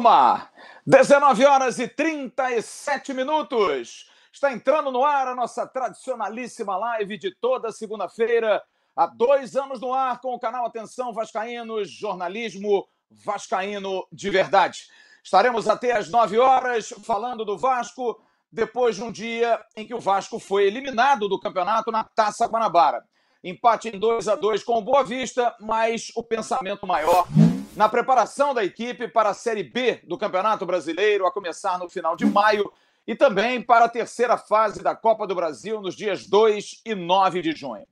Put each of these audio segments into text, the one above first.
Turma! 19 horas e 37 minutos. Está entrando no ar a nossa tradicionalíssima live de toda segunda-feira. Há dois anos no ar com o canal Atenção Vascaínos, jornalismo vascaíno de verdade. Estaremos até às 9 horas falando do Vasco, depois de um dia em que o Vasco foi eliminado do campeonato na Taça Guanabara. Empate em 2 a 2 com o Boa Vista, mas o pensamento maior na preparação da equipe para a Série B do Campeonato Brasileiro, a começar no final de maio, e também para a terceira fase da Copa do Brasil, nos dias 2 e 9 de junho.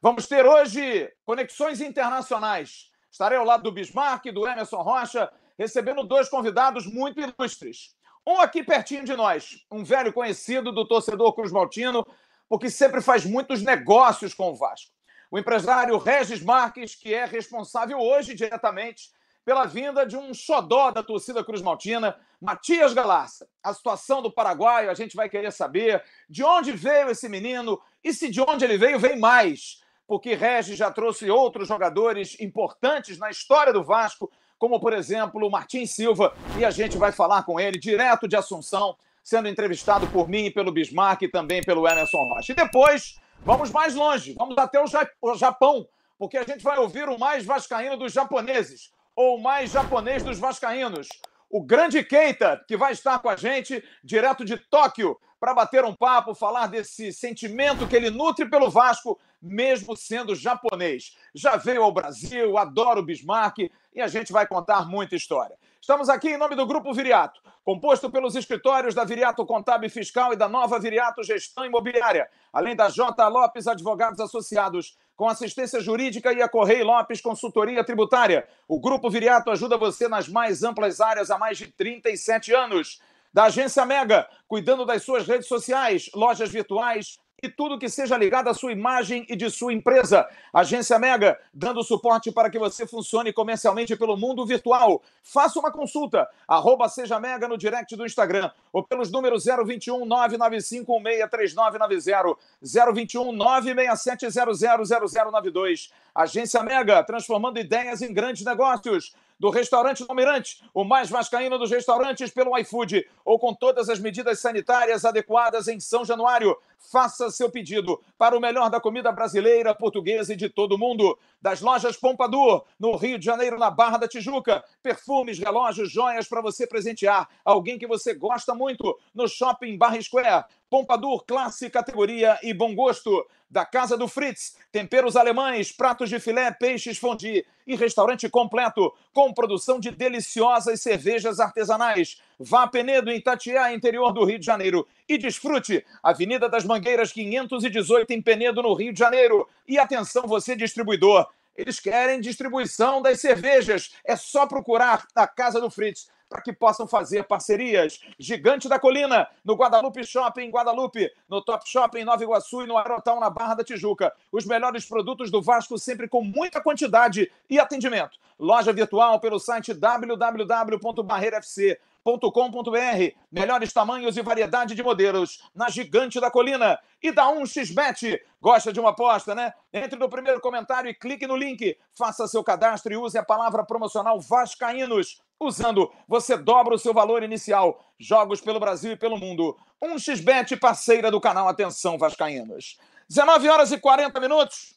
Vamos ter hoje conexões internacionais. Estarei ao lado do Bismarck e do Emerson Rocha, recebendo dois convidados muito ilustres. Um aqui pertinho de nós, um velho conhecido do torcedor Cruz Maltino, porque sempre faz muitos negócios com o Vasco. O empresário Regis Marques, que é responsável hoje diretamente pela vinda de um xodó da torcida Cruz Maltina, Matias Galarça. A situação do paraguaio, a gente vai querer saber de onde veio esse menino e se de onde ele veio, vem mais. Porque Regis já trouxe outros jogadores importantes na história do Vasco, como, por exemplo, o Martim Silva, e a gente vai falar com ele direto de Assunção, sendo entrevistado por mim pelo Bismarck e também pelo Emerson Rocha. E depois, vamos mais longe, vamos até o Japão, porque a gente vai ouvir o mais vascaíno dos japoneses, ou mais japonês dos vascaínos, o grande Keita, que vai estar com a gente direto de Tóquio para bater um papo, falar desse sentimento que ele nutre pelo Vasco, mesmo sendo japonês. Já veio ao Brasil, adora o Bismarck e a gente vai contar muita história. Estamos aqui em nome do Grupo Viriato, composto pelos escritórios da Viriato Contábil Fiscal e da nova Viriato Gestão Imobiliária, além da J. Lopes Advogados Associados, com assistência jurídica e a Correia Lopes Consultoria Tributária. O Grupo Viriato ajuda você nas mais amplas áreas há mais de 37 anos. Da Agência Mega, cuidando das suas redes sociais, lojas virtuais, e tudo que seja ligado à sua imagem e de sua empresa. Agência Mega, dando suporte para que você funcione comercialmente pelo mundo virtual. Faça uma consulta, arroba Seja Mega no direct do Instagram ou pelos números 021 995 163990, 021 967000092. Agência Mega, transformando ideias em grandes negócios do restaurante Almirante, o mais vascaíno dos restaurantes pelo iFood, ou com todas as medidas sanitárias adequadas em São Januário. Faça seu pedido para o melhor da comida brasileira, portuguesa e de todo mundo. Das lojas Pompadour, no Rio de Janeiro, na Barra da Tijuca. Perfumes, relógios, joias para você presentear. Alguém que você gosta muito no Shopping Barra Square. Pompadour, classe, categoria e bom gosto. Da Casa do Fritz, temperos alemães, pratos de filé, peixes fondue e restaurante completo com produção de deliciosas cervejas artesanais. Vá a Penedo, em Itatiaia, interior do Rio de Janeiro. E desfrute Avenida das Mangueiras 518, em Penedo, no Rio de Janeiro. E atenção, você distribuidor. Eles querem distribuição das cervejas. É só procurar a Casa do Fritz para que possam fazer parcerias. Gigante da Colina, no Guadalupe Shopping, Guadalupe, no Top Shopping Nova Iguaçu e no Aerotal na Barra da Tijuca. Os melhores produtos do Vasco sempre com muita quantidade e atendimento. Loja virtual pelo site www.barreirafc.com com.br Melhores tamanhos e variedade de modelos na Gigante da Colina. E da 1xBet. Gosta de uma aposta, né? Entre no primeiro comentário e clique no link. Faça seu cadastro e use a palavra promocional Vascaínos. Usando, você dobra o seu valor inicial. Jogos pelo Brasil e pelo mundo. 1xBet, parceira do canal Atenção Vascaínos. 19 horas e 40 minutos.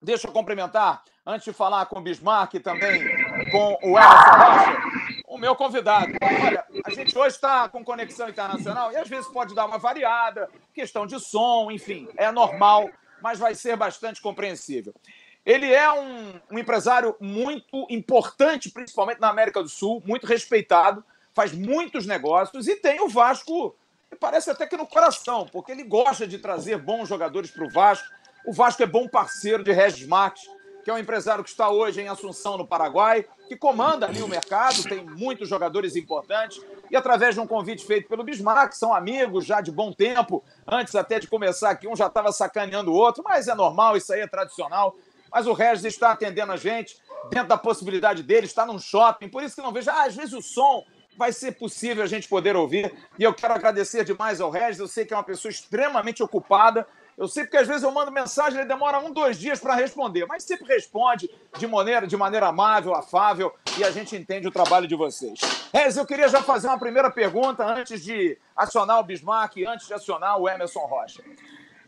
Deixa eu cumprimentar, antes de falar com o Bismarck também com o Emerson Rocha, o meu convidado. Olha, a gente hoje está com conexão internacional e às vezes pode dar uma variada, questão de som, enfim, é normal, mas vai ser bastante compreensível. Ele é um, um empresário muito importante, principalmente na América do Sul, muito respeitado, faz muitos negócios e tem o Vasco, parece até que no coração, porque ele gosta de trazer bons jogadores para o Vasco o Vasco é bom parceiro de Regis Marques, que é um empresário que está hoje em Assunção, no Paraguai, que comanda ali o mercado, tem muitos jogadores importantes, e através de um convite feito pelo Bismarck, são amigos já de bom tempo, antes até de começar aqui, um já estava sacaneando o outro, mas é normal, isso aí é tradicional. Mas o Regis está atendendo a gente, dentro da possibilidade dele, está num shopping, por isso que não vejo, ah, às vezes o som vai ser possível a gente poder ouvir, e eu quero agradecer demais ao Regis, eu sei que é uma pessoa extremamente ocupada, eu sei porque às vezes eu mando mensagem, ele demora um, dois dias para responder, mas sempre responde de maneira, de maneira amável, afável. e a gente entende o trabalho de vocês. Rez, eu queria já fazer uma primeira pergunta antes de acionar o Bismarck, antes de acionar o Emerson Rocha.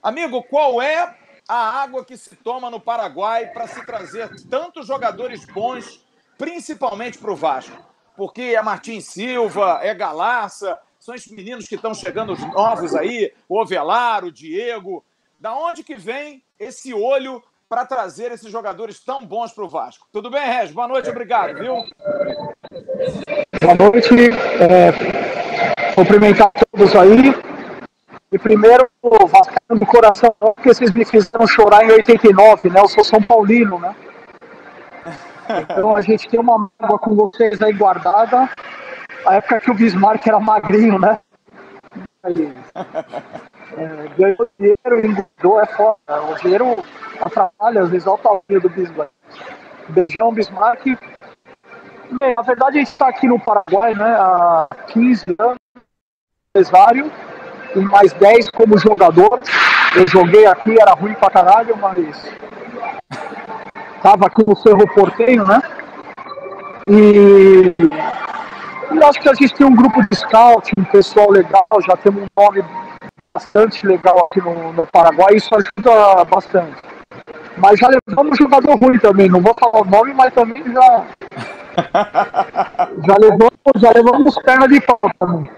Amigo, qual é a água que se toma no Paraguai para se trazer tantos jogadores bons, principalmente para o Vasco? Porque é Martins Silva, é Galarça, são os meninos que estão chegando novos aí, o Ovelar, o Diego. Da onde que vem esse olho para trazer esses jogadores tão bons para o Vasco? Tudo bem, Regis? Boa noite, obrigado, viu? Boa noite. É, cumprimentar todos aí. E primeiro, Vasco do coração, porque vocês me fizeram chorar em 89, né? Eu sou São Paulino, né? Então a gente tem uma mágoa com vocês aí guardada. A época que o Bismarck era magrinho, né? É, ganhou dinheiro, engordou, é foda. O dinheiro atrapalha, às vezes, olha o tamanho do Bismarck. Beijão, Bismarck. Bem, na verdade, a gente está aqui no Paraguai né, há 15 anos, empresário, e mais 10 como jogador. Eu joguei aqui, era ruim pra caralho, mas tava aqui no Cerro Porteiro, né? E, e acho que a gente tem um grupo de scout, um pessoal legal, já temos um nome bastante legal aqui no, no Paraguai, isso ajuda bastante. Mas já levamos jogador ruim também, não vou falar o nome, mas também já. já levamos, já levamos perna de pau também.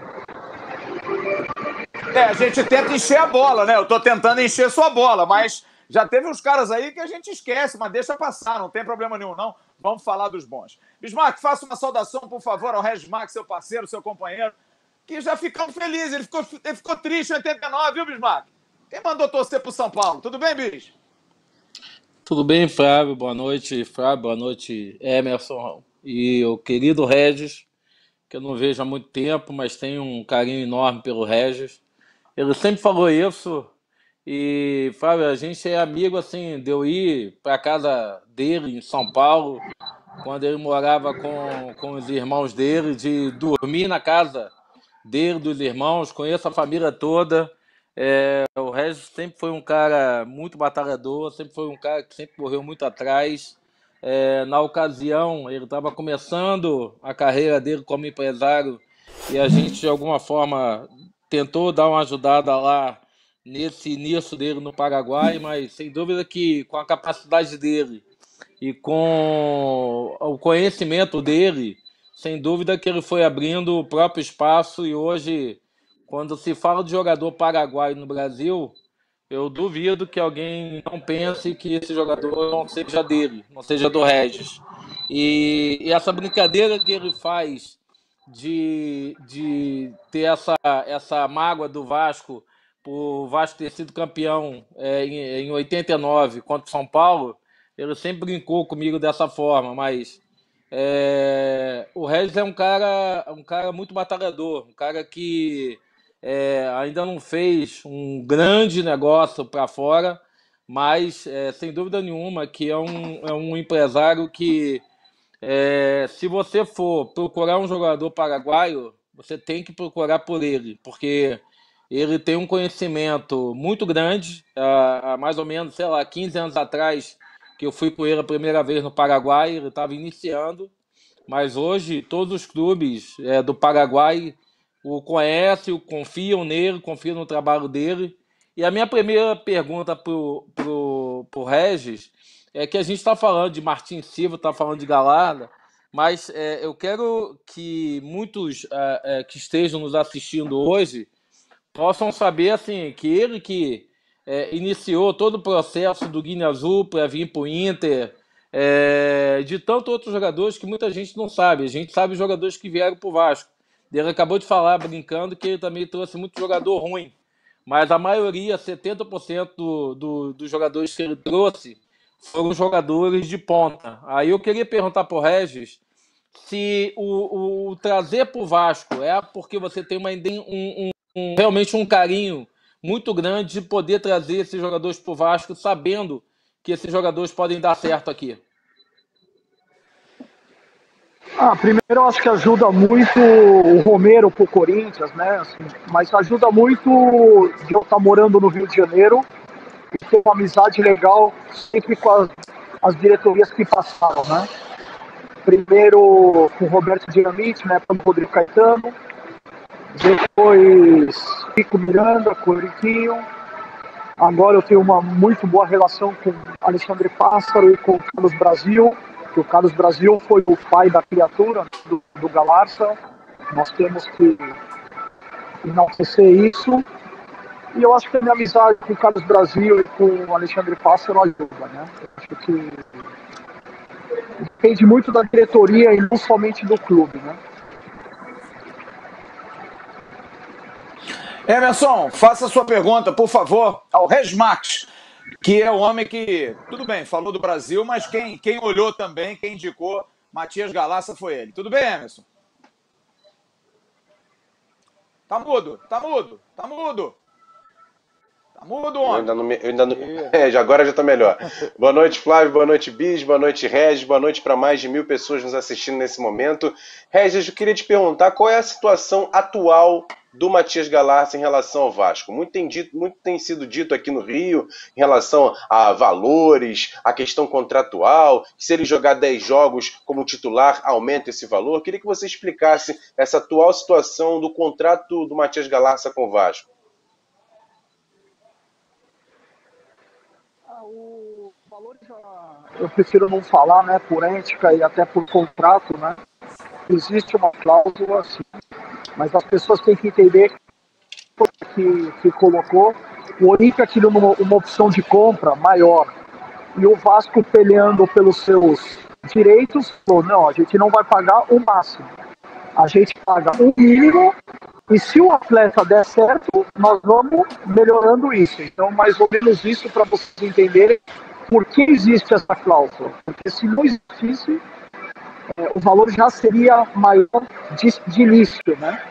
É, a gente tenta encher a bola, né? Eu tô tentando encher sua bola, mas já teve uns caras aí que a gente esquece, mas deixa passar, não tem problema nenhum, não. Vamos falar dos bons. Bismarck, faça uma saudação, por favor, ao Regis Max, seu parceiro, seu companheiro, que já ficamos felizes. Ele ficou, ele ficou triste em 89, viu, Bismarck? Quem mandou torcer pro São Paulo? Tudo bem, bicho? Tudo bem, Flávio? Boa noite, Flávio. Boa noite, Emerson. E o querido Regis, que eu não vejo há muito tempo, mas tenho um carinho enorme pelo Regis. Ele sempre falou isso. E, Flávio, a gente é amigo, assim, de eu ir para casa dele em São Paulo, quando ele morava com, com os irmãos dele, de dormir na casa dele, dos irmãos, conheço a família toda. É, o Regis sempre foi um cara muito batalhador, sempre foi um cara que sempre correu muito atrás. É, na ocasião, ele estava começando a carreira dele como empresário e a gente, de alguma forma, tentou dar uma ajudada lá nesse início dele no Paraguai, mas sem dúvida que com a capacidade dele e com o conhecimento dele, sem dúvida que ele foi abrindo o próprio espaço e hoje quando se fala de jogador paraguaio no Brasil, eu duvido que alguém não pense que esse jogador não seja dele, não seja do Regis. E, e essa brincadeira que ele faz de, de ter essa, essa mágoa do Vasco, por Vasco ter sido campeão é, em, em 89 contra o São Paulo, ele sempre brincou comigo dessa forma, mas é, o Regis é um cara, um cara muito batalhador, um cara que é, ainda não fez um grande negócio para fora, mas é, sem dúvida nenhuma que é um, é um empresário que, é, se você for procurar um jogador paraguaio, você tem que procurar por ele, porque ele tem um conhecimento muito grande. Há, mais ou menos, sei lá, 15 anos atrás, que eu fui com ele a primeira vez no Paraguai, ele estava iniciando, mas hoje todos os clubes é, do Paraguai o conhece, o confiam nele, confiam no trabalho dele. E a minha primeira pergunta para o Regis é que a gente está falando de Martin Silva, está falando de Galarda, mas é, eu quero que muitos é, é, que estejam nos assistindo hoje possam saber assim que ele que é, iniciou todo o processo do Guiné Azul para vir para o Inter, é, de tantos outros jogadores que muita gente não sabe. A gente sabe os jogadores que vieram para o Vasco. Ele acabou de falar, brincando, que ele também trouxe muito jogador ruim. Mas a maioria, 70% do, do, dos jogadores que ele trouxe foram jogadores de ponta. Aí eu queria perguntar para o Regis se o, o trazer para o Vasco é porque você tem uma, um, um, realmente um carinho muito grande de poder trazer esses jogadores para o Vasco, sabendo que esses jogadores podem dar certo aqui. Ah, primeiro eu acho que ajuda muito o Romero pro Corinthians, né? Assim, mas ajuda muito de eu estar morando no Rio de Janeiro e ter uma amizade legal sempre com as, as diretorias que passaram, né? Primeiro com o Roberto Dinamite, né, com o Rodrigo Caetano. Depois Pico Miranda, com o. Agora eu tenho uma muito boa relação com Alexandre Pássaro e com Carlos Brasil, o Carlos Brasil foi o pai da criatura do, do Galarça. Nós temos que enaltecer isso. E eu acho que a minha amizade com o Carlos Brasil e com o Alexandre Pássaro ajuda, né? Acho que depende muito da diretoria e não somente do clube, né? Emerson, faça a sua pergunta, por favor, ao Resmax, que é o homem que, tudo bem, falou do Brasil, mas quem, quem olhou também, quem indicou Matias Galassa foi ele. Tudo bem, Emerson? Tá mudo, tá mudo, tá mudo. Tá mudo, homem. Eu ainda não, eu ainda não... É, já, agora já tá melhor. boa noite, Flávio, boa noite, Bis, boa noite, Regis, boa noite para mais de mil pessoas nos assistindo nesse momento. Regis, eu queria te perguntar qual é a situação atual do Matias Galarça em relação ao Vasco. Muito tem, dito, muito tem sido dito aqui no Rio em relação a valores, a questão contratual, se ele jogar 10 jogos como titular, aumenta esse valor. Queria que você explicasse essa atual situação do contrato do Matias Galarça com o Vasco. O valor já... Eu prefiro não falar, né, por ética e até por contrato, né? Existe uma cláusula assim, mas as pessoas têm que entender que, que colocou. O Olímpia tinha uma, uma opção de compra maior e o Vasco peleando pelos seus direitos falou: não, a gente não vai pagar o máximo, a gente paga o mínimo e se o atleta der certo, nós vamos melhorando isso. Então, mais ou menos isso para vocês entenderem por que existe essa cláusula. Porque se não existisse, é, o valor já seria maior de, de início, né?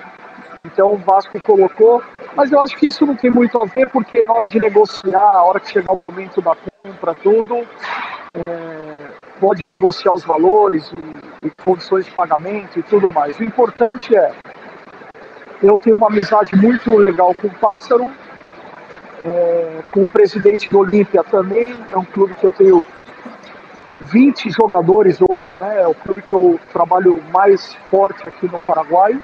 Então o Vasco colocou, mas eu acho que isso não tem muito a ver, porque na hora de negociar, a hora que chegar o momento da compra, tudo, é, pode negociar os valores e, e, condições de pagamento e tudo mais. O importante é, eu tenho uma amizade muito legal com o Pássaro, é, com o presidente do Olímpia também, é um clube que eu tenho 20 jogadores, né, é o clube que eu trabalho mais forte aqui no Paraguai.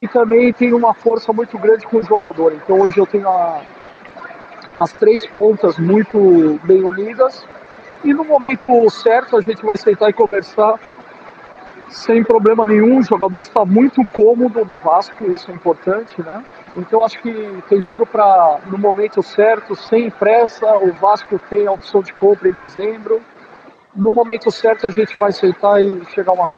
E também tem uma força muito grande com o jogador. Então hoje eu tenho a, as três pontas muito bem unidas. E no momento certo a gente vai sentar e conversar sem problema nenhum. O jogador está muito cômodo no Vasco, isso é importante, né? Então acho que tem tudo para, no momento certo, sem pressa, o Vasco tem a opção de compra em dezembro no momento certo a gente vai aceitar e chegar uma.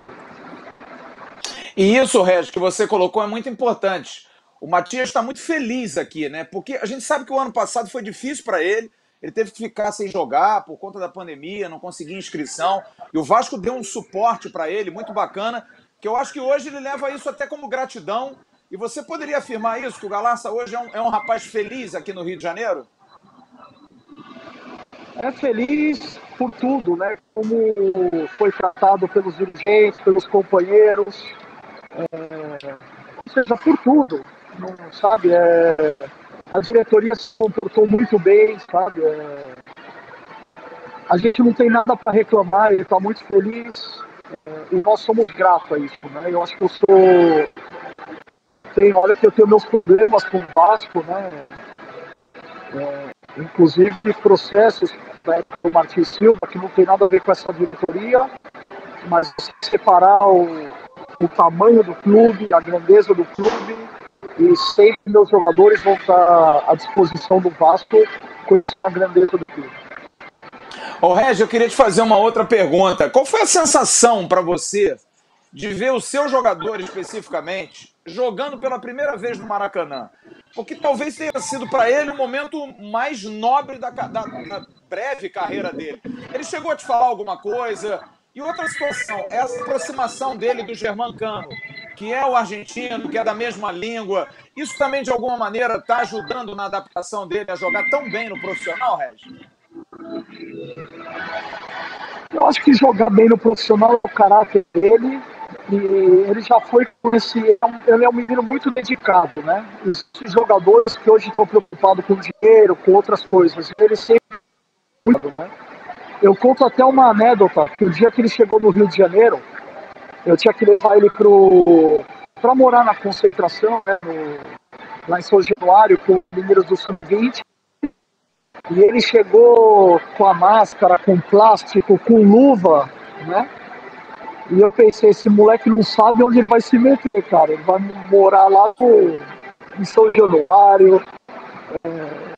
E isso, Regis, que você colocou é muito importante. O Matias está muito feliz aqui, né? Porque a gente sabe que o ano passado foi difícil para ele. Ele teve que ficar sem jogar por conta da pandemia, não conseguia inscrição. E o Vasco deu um suporte para ele muito bacana, que eu acho que hoje ele leva isso até como gratidão. E você poderia afirmar isso, que o Galaça hoje é um, é um rapaz feliz aqui no Rio de Janeiro? é feliz por tudo, né? Como foi tratado pelos dirigentes, pelos companheiros, é, ou seja, por tudo, não, sabe? É, a diretoria se comportou muito bem, sabe? É, a gente não tem nada para reclamar, ele está muito feliz é, e nós somos gratos a isso, né? Eu acho que eu sou. Tem, olha que eu tenho meus problemas com o Vasco, né? É, inclusive processos né, do Martins Silva, que não tem nada a ver com essa diretoria, mas separar o, o tamanho do clube, a grandeza do clube, e sempre meus jogadores vão estar à disposição do Vasco com a grandeza do clube. Ô Régio, eu queria te fazer uma outra pergunta. Qual foi a sensação para você de ver o seu jogador especificamente jogando pela primeira vez no Maracanã? Porque talvez tenha sido para ele o momento mais nobre da, da, da, breve carreira dele. Ele chegou a te falar alguma coisa? E outra situação, essa aproximação dele do Germancano, que é o argentino, que é da mesma língua, isso também de alguma maneira está ajudando na adaptação dele a jogar tão bem no profissional, Regis? Eu acho que jogar bem no profissional é o caráter dele e ele já foi com esse. Ele é um menino muito dedicado, né? Os jogadores que hoje estão preocupados com dinheiro, com outras coisas, ele sempre. Muito, né? Eu conto até uma anedota, que o dia que ele chegou no Rio de Janeiro, eu tinha que levar ele para morar na concentração, né, no, lá em São Januário, com os Mineiros do Sub-20. E ele chegou com a máscara, com plástico, com luva, né? E eu pensei, esse moleque não sabe onde ele vai se meter, cara. Ele vai morar lá no, em São Januário, é,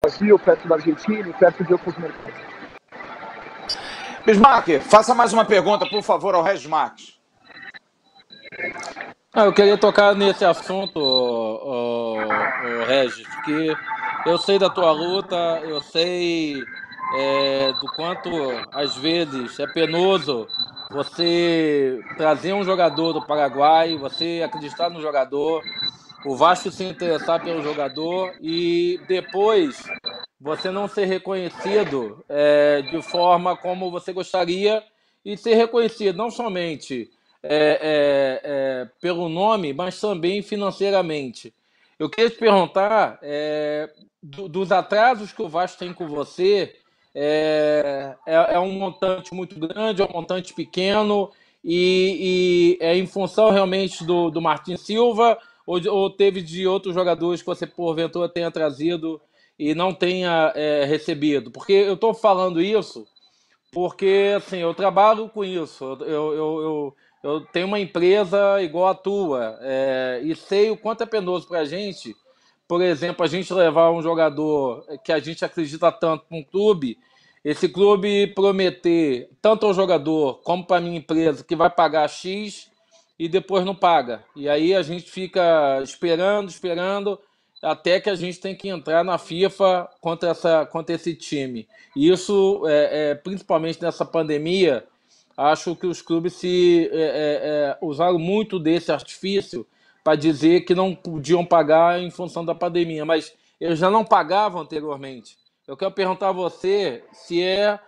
Brasil, perto da Argentina, perto de outros mercados. Bismarck, faça mais uma pergunta, por favor, ao Regis Marques. Ah, eu queria tocar nesse assunto, oh, Regis, que eu sei da tua luta, eu sei é, do quanto às vezes é penoso você trazer um jogador do Paraguai, você acreditar no jogador, o Vasco se interessar pelo jogador e depois você não ser reconhecido é, de forma como você gostaria e ser reconhecido não somente é, é, é pelo nome, mas também financeiramente. Eu queria te perguntar é, do, dos atrasos que o Vasco tem com você, é, é, um montante muito grande, é um montante pequeno, e, e é em função realmente do, do Martin Silva, ou, ou, teve de outros jogadores que você porventura tenha trazido e não tenha é, recebido? Porque eu estou falando isso porque assim, eu trabalho com isso, eu, eu, eu, eu tenho uma empresa igual a tua é, e sei o quanto é penoso para a gente por exemplo, a gente levar um jogador que a gente acredita tanto para um clube, esse clube prometer tanto ao jogador como para a minha empresa que vai pagar X e depois não paga. E aí a gente fica esperando, esperando, até que a gente tem que entrar na FIFA contra, essa, contra esse time. E isso, é, é principalmente nessa pandemia, acho que os clubes se é, é, é usaram muito desse artifício para dizer que não podiam pagar em função da pandemia, mas eles já não pagavam anteriormente. Eu quero perguntar a você se é,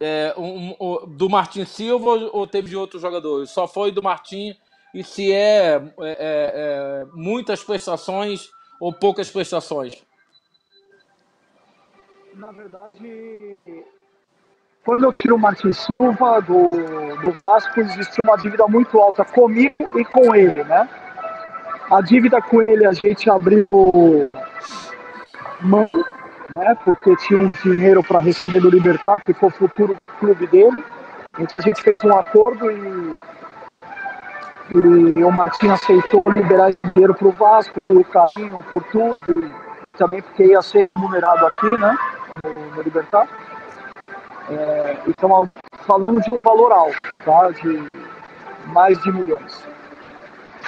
é um, um, do Martin Silva ou teve de outros jogadores. Só foi do Martin e se é, é, é, é muitas prestações ou poucas prestações? Na verdade, quando eu tiro o Martin Silva do, do Vasco, existe uma dívida muito alta comigo e com ele, né? A dívida com ele a gente abriu mão, né, porque tinha um dinheiro para receber do Libertar, que foi o futuro clube dele. Então a gente fez um acordo e, e o Martinho aceitou liberar esse dinheiro para o Vasco, pelo carinho, por tudo, também porque ia ser remunerado aqui, né, no, no Libertar. É, então falando de um valor alto, tá, de mais de milhões.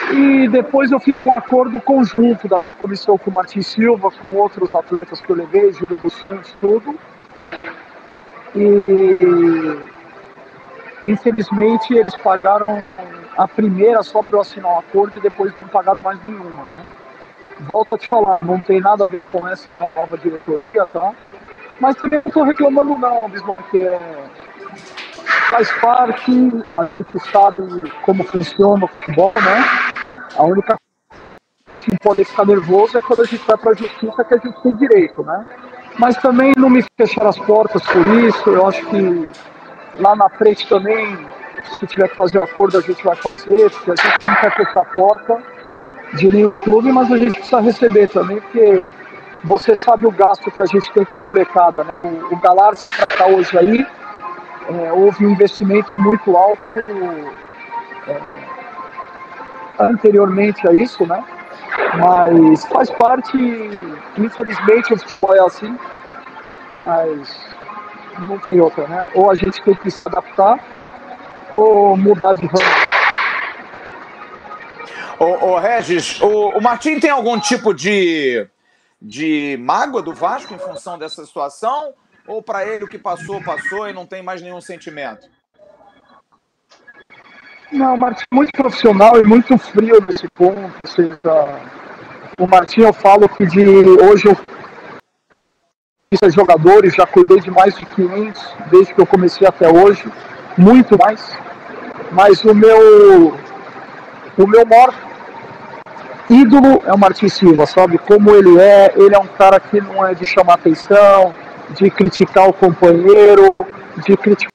E depois eu fiz um acordo conjunto da comissão com o Martin Silva, com outros atletas que eu levei, Júlio dos Santos, tudo. E infelizmente eles pagaram a primeira só para eu assinar o um acordo e depois não pagaram mais nenhuma. Né? Volto a te falar, não tem nada a ver com essa nova diretoria, tá? Mas também não estou reclamando não, que é, faz parte, a gente sabe como funciona o futebol, né? A única que pode ficar nervoso é quando a gente vai para a justiça que a gente tem direito, né? Mas também não me fechar as portas por isso. Eu acho que lá na frente também, se tiver que fazer acordo, a gente vai fazer, porque a gente não quer fechar a porta de nenhum clube, mas a gente precisa receber também, porque você sabe o gasto que a gente tem com mercado, né? O, o Galar está hoje aí, é, houve um investimento muito alto. É, anteriormente a isso, né? Mas faz parte, infelizmente o futebol é assim, mas não tem outra, né? Ou a gente tem que se adaptar ou mudar de ramo. Ô Regis, o, o Martim tem algum tipo de, de mágoa do Vasco em função dessa situação? Ou para ele o que passou, passou e não tem mais nenhum sentimento? Não, o Martim é muito profissional e muito frio nesse ponto. Seja, o Martim eu falo que de hoje eu fiz jogadores, já cuidei de mais de 500 desde que eu comecei até hoje, muito mais. Mas o meu o meu maior ídolo é o Martim Silva, sabe? Como ele é, ele é um cara que não é de chamar atenção, de criticar o companheiro, de criticar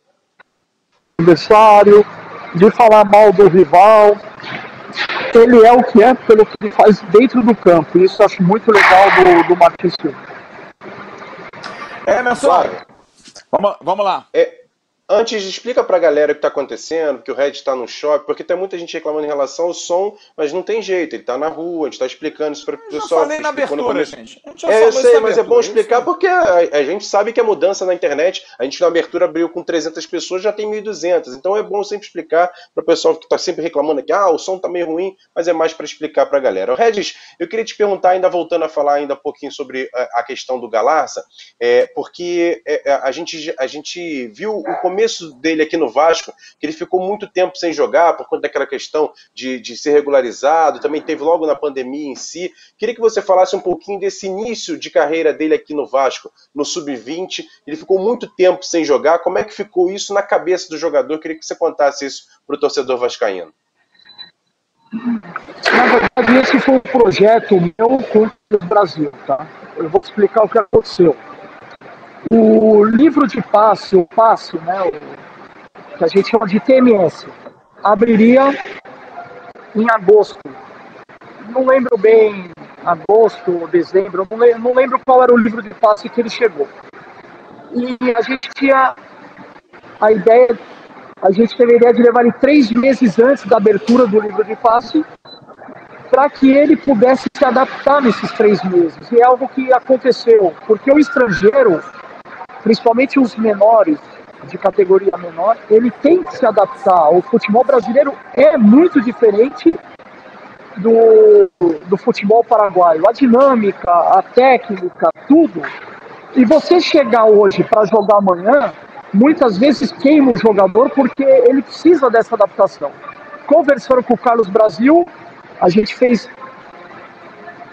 o adversário, de falar mal do rival. Ele é o que é pelo que ele faz dentro do campo. Isso eu acho muito legal do, do Martins Silva. É, Emerson, vamos, vamos lá. É, Antes, explica pra galera o que tá acontecendo, que o Red tá no shopping, porque tem muita gente reclamando em relação ao som, mas não tem jeito, ele tá na rua, a gente tá explicando isso para o pessoal. Eu falei na abertura, gente. É, eu sei, mas é bom explicar isso. porque a, a, gente sabe que a mudança na internet, a gente na abertura abriu com 300 pessoas, já tem 1.200, então é bom sempre explicar para o pessoal que tá sempre reclamando aqui, ah, o som tá meio ruim, mas é mais para explicar pra galera. O Regis, eu queria te perguntar, ainda voltando a falar ainda um pouquinho sobre a, a questão do Galarça, é, porque é, a, gente, a gente viu o começo dele aqui no Vasco, que ele ficou muito tempo sem jogar por conta daquela questão de, de ser regularizado, também teve logo na pandemia em si. Queria que você falasse um pouquinho desse início de carreira dele aqui no Vasco, no Sub-20. Ele ficou muito tempo sem jogar. Como é que ficou isso na cabeça do jogador? Queria que você contasse isso para o torcedor vascaíno. Na verdade, esse foi um projeto meu com o Brasil, tá? Eu vou explicar o que aconteceu. O livro de passe, o passe, né, o, que a gente chama de TMS, abriria em agosto. Não lembro bem, agosto ou dezembro, não lembro, não lembro qual era o livro de passe que ele chegou. E a gente tinha a ideia, a gente teve a ideia de levar ele três meses antes da abertura do livro de passe, para que ele pudesse se adaptar nesses três meses. E é algo que aconteceu, porque o estrangeiro, principalmente os menores, de categoria menor, ele tem que se adaptar. O futebol brasileiro é muito diferente do, do futebol paraguaio. A dinâmica, a técnica, tudo. E você chegar hoje para jogar amanhã, muitas vezes queima o jogador porque ele precisa dessa adaptação. Conversando com o Carlos Brasil, a gente fez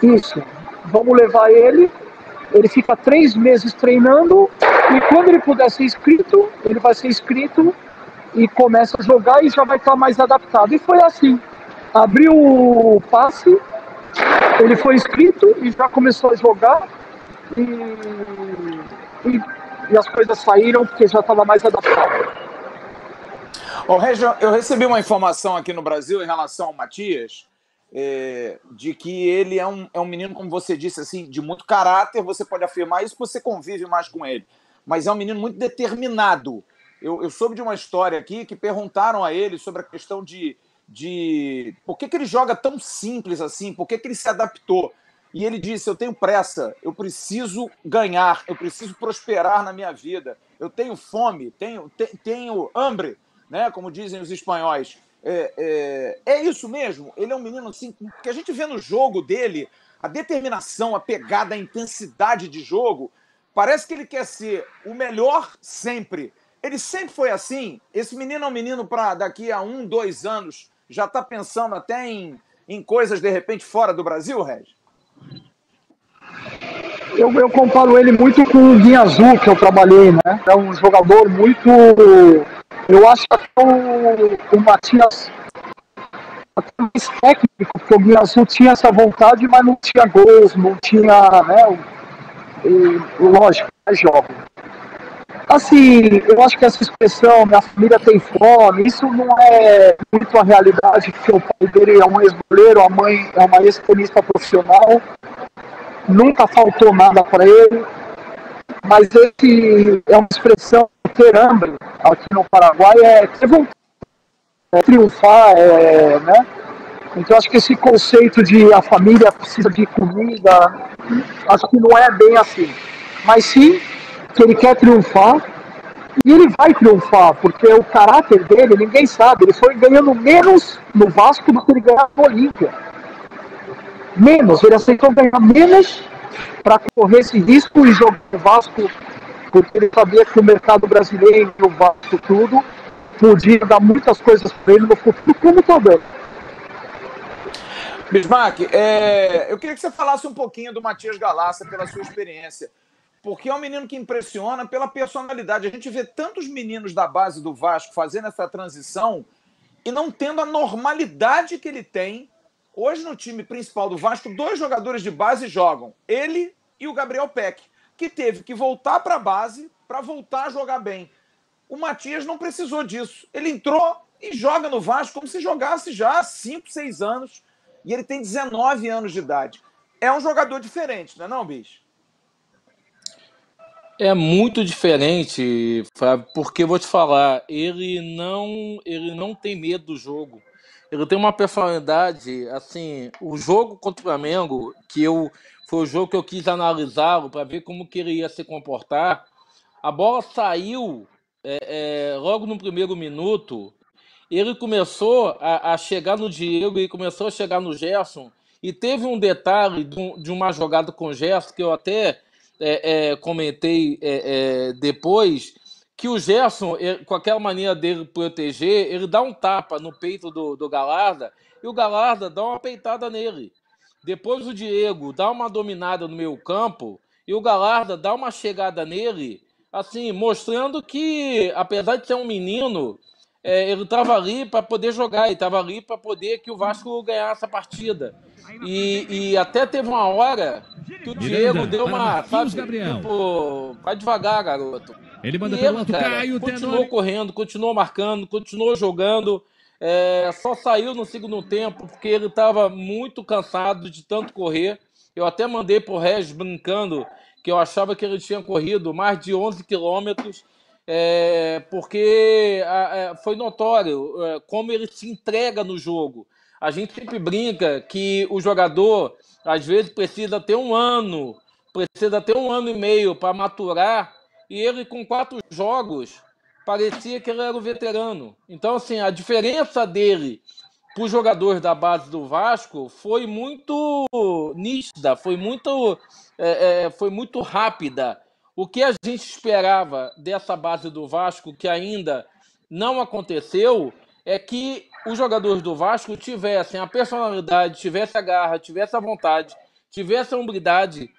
isso. Vamos levar ele ele fica três meses treinando e quando ele puder ser inscrito, ele vai ser inscrito e começa a jogar e já vai estar mais adaptado. E foi assim. Abriu o passe, ele foi inscrito e já começou a jogar e, e, e as coisas saíram porque já estava mais adaptado. Ô, Regio, eu recebi uma informação aqui no Brasil em relação ao Matias, é, de que ele é um, é um menino, como você disse, assim, de muito caráter. Você pode afirmar isso, você convive mais com ele. Mas é um menino muito determinado. Eu, eu soube de uma história aqui que perguntaram a ele sobre a questão de, de por que, que ele joga tão simples assim, por que, que ele se adaptou. E ele disse: Eu tenho pressa, eu preciso ganhar, eu preciso prosperar na minha vida, eu tenho fome, tenho, te, tenho hambre, né, como dizem os espanhóis. É, é, é, isso mesmo? Ele é um menino assim, que a gente vê no jogo dele, a determinação, a pegada, a intensidade de jogo, parece que ele quer ser o melhor sempre. Ele sempre foi assim. Esse menino é um menino para daqui a um, dois anos já está pensando até em, em coisas de repente fora do Brasil, Reg? Eu, eu comparo ele muito com o Guinha Azul que eu trabalhei, né? É um jogador muito eu acho que o, o Matias mais técnico, porque o Guiazul tinha essa vontade, mas não tinha gols, não tinha, né, e, lógico, é jovem. Assim, eu acho que essa expressão, minha família tem fome, isso não é muito a realidade, porque o pai dele é um ex-goleiro, a mãe é uma ex-tenista profissional, nunca faltou nada para ele, mas esse é uma expressão ter hambre aqui no Paraguai é ter vontade, é triunfar, é, né? Então acho que esse conceito de a família precisa de comida, acho que não é bem assim. Mas sim que ele quer triunfar e ele vai triunfar, porque o caráter dele, ninguém sabe, ele foi ganhando menos no Vasco do que ele ganhava no Olímpia. Menos, ele aceitou ganhar menos para correr esse risco e jogar o Vasco porque ele sabia que o mercado brasileiro, o Vasco, tudo, podia dar muitas coisas para ele no futuro, como está dando. Bismarck, é, eu queria que você falasse um pouquinho do Matias Galassa pela sua experiência. Porque é um menino que impressiona pela personalidade. A gente vê tantos meninos da base do Vasco fazendo essa transição e não tendo a normalidade que ele tem. Hoje, no time principal do Vasco, dois jogadores de base jogam. Ele e o Gabriel Peck. que teve que voltar para a base para voltar a jogar bem. O Matias não precisou disso. Ele entrou e joga no Vasco como se jogasse já há 5, 6 anos. E ele tem 19 anos de idade. É um jogador diferente, não é não, bicho? É muito diferente, Fábio, porque vou te falar, ele não, ele não tem medo do jogo. Ele tem uma personalidade, assim, o jogo contra o Flamengo, que eu foi o jogo que eu quis analisá-lo para ver como que ele ia se comportar. A bola saiu é, é, logo no primeiro minuto. Ele começou a, a, chegar no Diego e começou a chegar no Gerson. E teve um detalhe de, de uma jogada com o Gerson que eu até é, é comentei é, é, depois. Que o Gerson, com aquela maneira dele proteger, ele dá um tapa no peito do, do Galarda e o Galarda dá uma peitada nele. Depois o Diego dá uma dominada no meio campo e o Galarda dá uma chegada nele, assim, mostrando que, apesar de ser um menino, é, ele estava ali para poder jogar, e estava ali para poder que o Vasco ganhasse a partida. E, e, até teve uma hora que o Diego deu uma. Sabe, tipo, vai devagar, garoto. Ele manda pelo alto, Caio Continuou correndo, continuou marcando, continuou jogando. É, só saiu no segundo tempo porque ele estava muito cansado de tanto correr. Eu até mandei para o Regis brincando que eu achava que ele tinha corrido mais de 11 quilômetros, é, porque é, foi notório é, como ele se entrega no jogo. A gente sempre brinca que o jogador, às vezes, precisa ter um ano, precisa ter um ano e meio para maturar, e ele, com quatro jogos, parecia que ele era o veterano. Então, assim, a diferença dele para os jogadores da base do Vasco foi muito nítida, foi muito, é, é, foi muito rápida. O que a gente esperava dessa base do Vasco, que ainda não aconteceu, é que os jogadores do Vasco tivessem a personalidade, tivessem a garra, tivessem a vontade, tivessem a humildade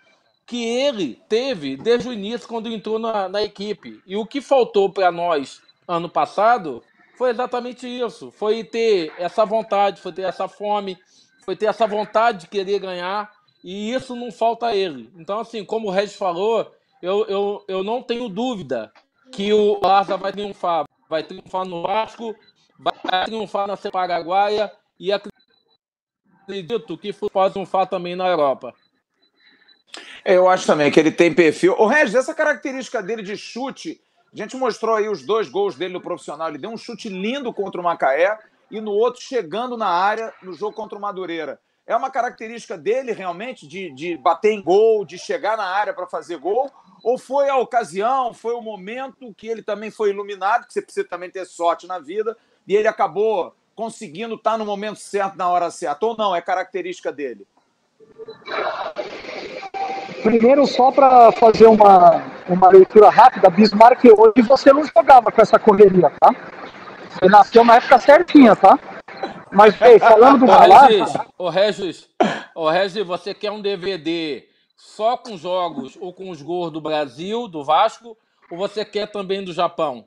que ele teve desde o início quando entrou na, na equipe. E o que faltou para nós ano passado foi exatamente isso: foi ter essa vontade, foi ter essa fome, foi ter essa vontade de querer ganhar. E isso não falta a ele. Então, assim, como o Regis falou, eu, eu, eu não tenho dúvida que o Larsa vai triunfar. Vai triunfar no Vasco, vai triunfar na Paraguaia e acredito que pode triunfar também na Europa. Eu acho também que ele tem perfil. O Regis, essa característica dele de chute, a gente mostrou aí os dois gols dele no profissional. Ele deu um chute lindo contra o Macaé e no outro chegando na área no jogo contra o Madureira. É uma característica dele realmente de, de bater em gol, de chegar na área para fazer gol? Ou foi a ocasião, foi o momento que ele também foi iluminado, que você precisa também ter sorte na vida, e ele acabou conseguindo estar no momento certo, na hora certa? Ou não? É característica dele? Primeiro, só para fazer uma, uma leitura rápida, Bismarck, hoje você não jogava com essa correria, tá? Você nasceu na época certinha, tá? Mas, bem, falando do Galata... Ô, Regis, ô, Regis, você quer um DVD só com jogos ou com os gols do Brasil, do Vasco, ou você quer também do Japão?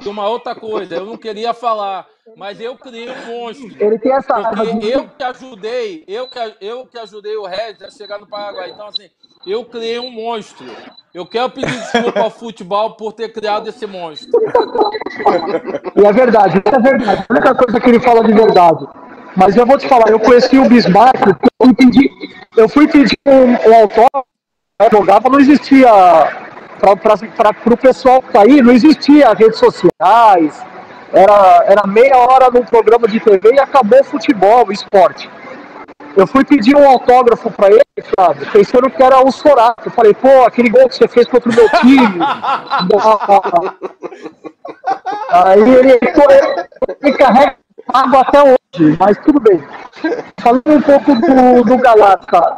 E uma outra coisa, eu não queria falar, mas eu criei um monstro. Ele tem essa porque eu que ajudei, eu que, eu que ajudei o Regis a chegar no Paraguai. Então, assim, eu criei um monstro. Eu quero pedir desculpa ao futebol por ter criado esse monstro. E é verdade, é verdade. A única coisa que ele fala de verdade. Mas eu vou te falar, eu conheci o Bismarck, eu fui pedir, eu fui pedir um, um autógrafo, jogava, não existia para o pessoal que tá aí, não existia redes sociais, era, era meia hora num programa de TV e acabou o futebol, o esporte. Eu fui pedir um autógrafo para ele, Flávio, pensando que era o Sorato. Eu falei, pô, aquele gol que você fez contra o meu time. Aí ele, ele, ele carrega água até hoje, mas tudo bem. Falando um pouco do, do Galata,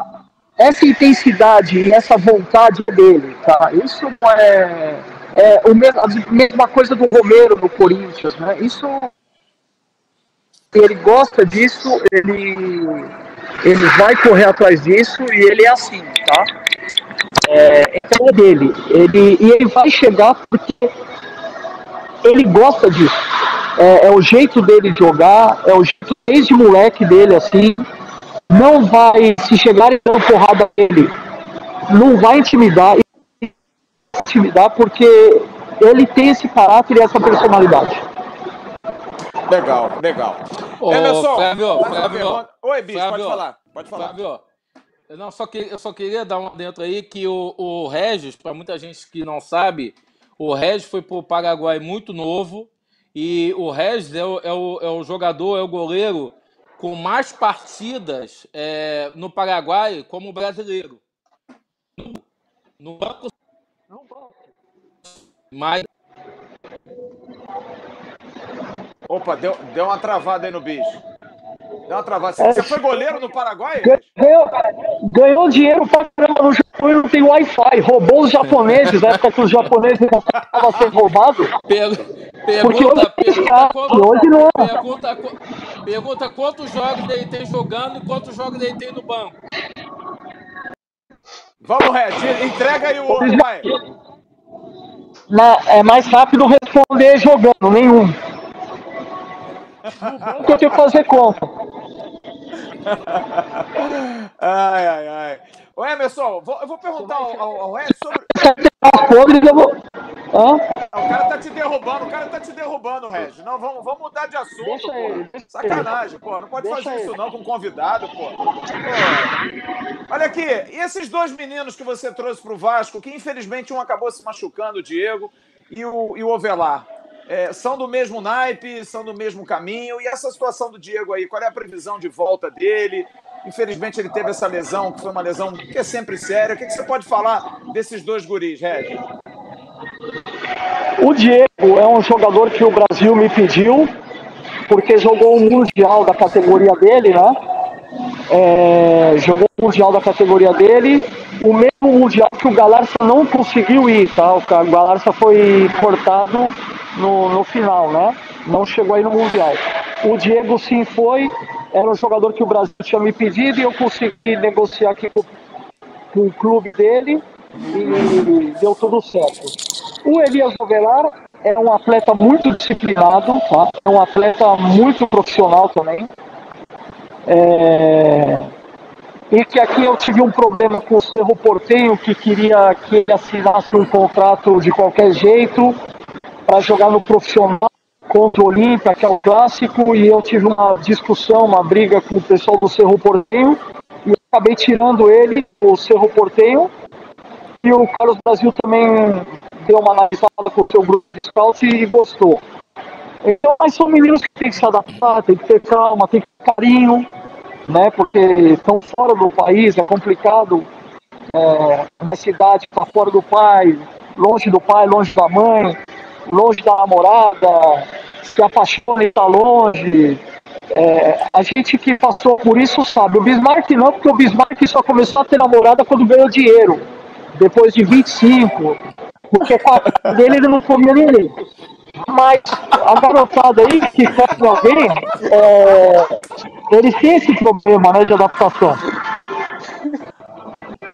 essa intensidade e essa vontade dele, tá? Isso é, é o mesmo, a mesma coisa do Romero no Corinthians, né? Isso ele gosta disso, ele ele vai correr atrás disso e ele é assim, tá? É, então é dele, ele e ele vai chegar porque ele gosta disso. É, é o jeito dele de jogar, é o jeito desde moleque dele assim não vai, se chegar e dar porrada nele, não vai intimidar. intimidar porque ele tem esse caráter e essa personalidade. Legal, legal. Ô, Emerson, Flávio, Flávio, Oi, bicho, Flávio, pode falar. Pode falar. Flávio, eu, não, só que, eu só queria dar um dentro aí que o, o Regis, para muita gente que não sabe, o Regis foi para o Paraguai muito novo e o Regis é o, é, o, é o jogador, é o goleiro com mais partidas é, no Paraguai como brasileiro. No banco. Mas. Opa, deu, deu uma travada aí no bicho. Deu uma travada. Você foi goleiro no Paraguai? Ganhou, ganhou dinheiro pra caramba no Japão e não tem Wi-Fi. Roubou os japoneses, na época que os japoneses não estavam sendo roubados. pergunta, Porque hoje, pergunta, quanto, hoje não é. pergunta, pergunta quantos jogos ele tem jogando e quantos jogos ele tem no banco. Vamos, Red, entrega aí o outro, vai. Na, é mais rápido responder jogando, nenhum. Que eu tenho que fazer conta. ai, ai, ai. Ô, Emerson, vou, eu vou perguntar ao, ao, ao Red sobre. eu vou. Hã? O cara tá te derrubando, o cara tá te derrubando, Red. Não, vamos, vamos mudar de assunto, deixa pô. Ele, Sacanagem, pô. Não pode fazer ele. isso não com convidado, pô. pô. Olha aqui, e esses dois meninos que você trouxe pro Vasco, que infelizmente um acabou se machucando, o Diego, e o, e o Ovelar é, são do mesmo naipe, são do mesmo caminho. E essa situação do Diego aí, qual é a previsão de volta dele? Infelizmente ele teve essa lesão, que foi uma lesão que é sempre séria. O que, que você pode falar desses dois guris, Red? O Diego é um jogador que o Brasil me pediu, porque jogou o Mundial da categoria dele, né? É, jogou o Mundial da categoria dele, o mesmo Mundial que o Galarça não conseguiu ir, tá? O Galarça foi cortado no, no final, né? Não chegou aí no Mundial. O Diego sim foi, era um jogador que o Brasil tinha me pedido e eu consegui negociar aqui com, com o clube dele e deu tudo certo. O Elias Ovelar é um atleta muito disciplinado, tá? é um atleta muito profissional também. É... E que aqui eu tive um problema com o Cerro Portenho, que queria que ele assinasse um contrato de qualquer jeito para jogar no profissional contra o Olímpia, que é o clássico, e eu tive uma discussão, uma briga com o pessoal do Cerro Portenho, e acabei tirando ele, o Cerro Portenho, e o Carlos Brasil também deu uma analisada com o seu grupo de scouts e gostou. Então, mas são meninos que tem que se adaptar, tem que ter calma, tem que ter carinho, né, porque estão fora do país, é complicado, é, uma cidade está fora do pai, longe do pai, longe da mãe, longe da namorada, se apaixona e está longe. É, a gente que passou por isso sabe. O Bismarck não, porque o Bismarck só começou a ter namorada quando ganhou dinheiro, depois de 25, porque com a dele ele não comia ninguém. Mas a garotada aí que quer alguém, é, eles têm esse problema né, de adaptação.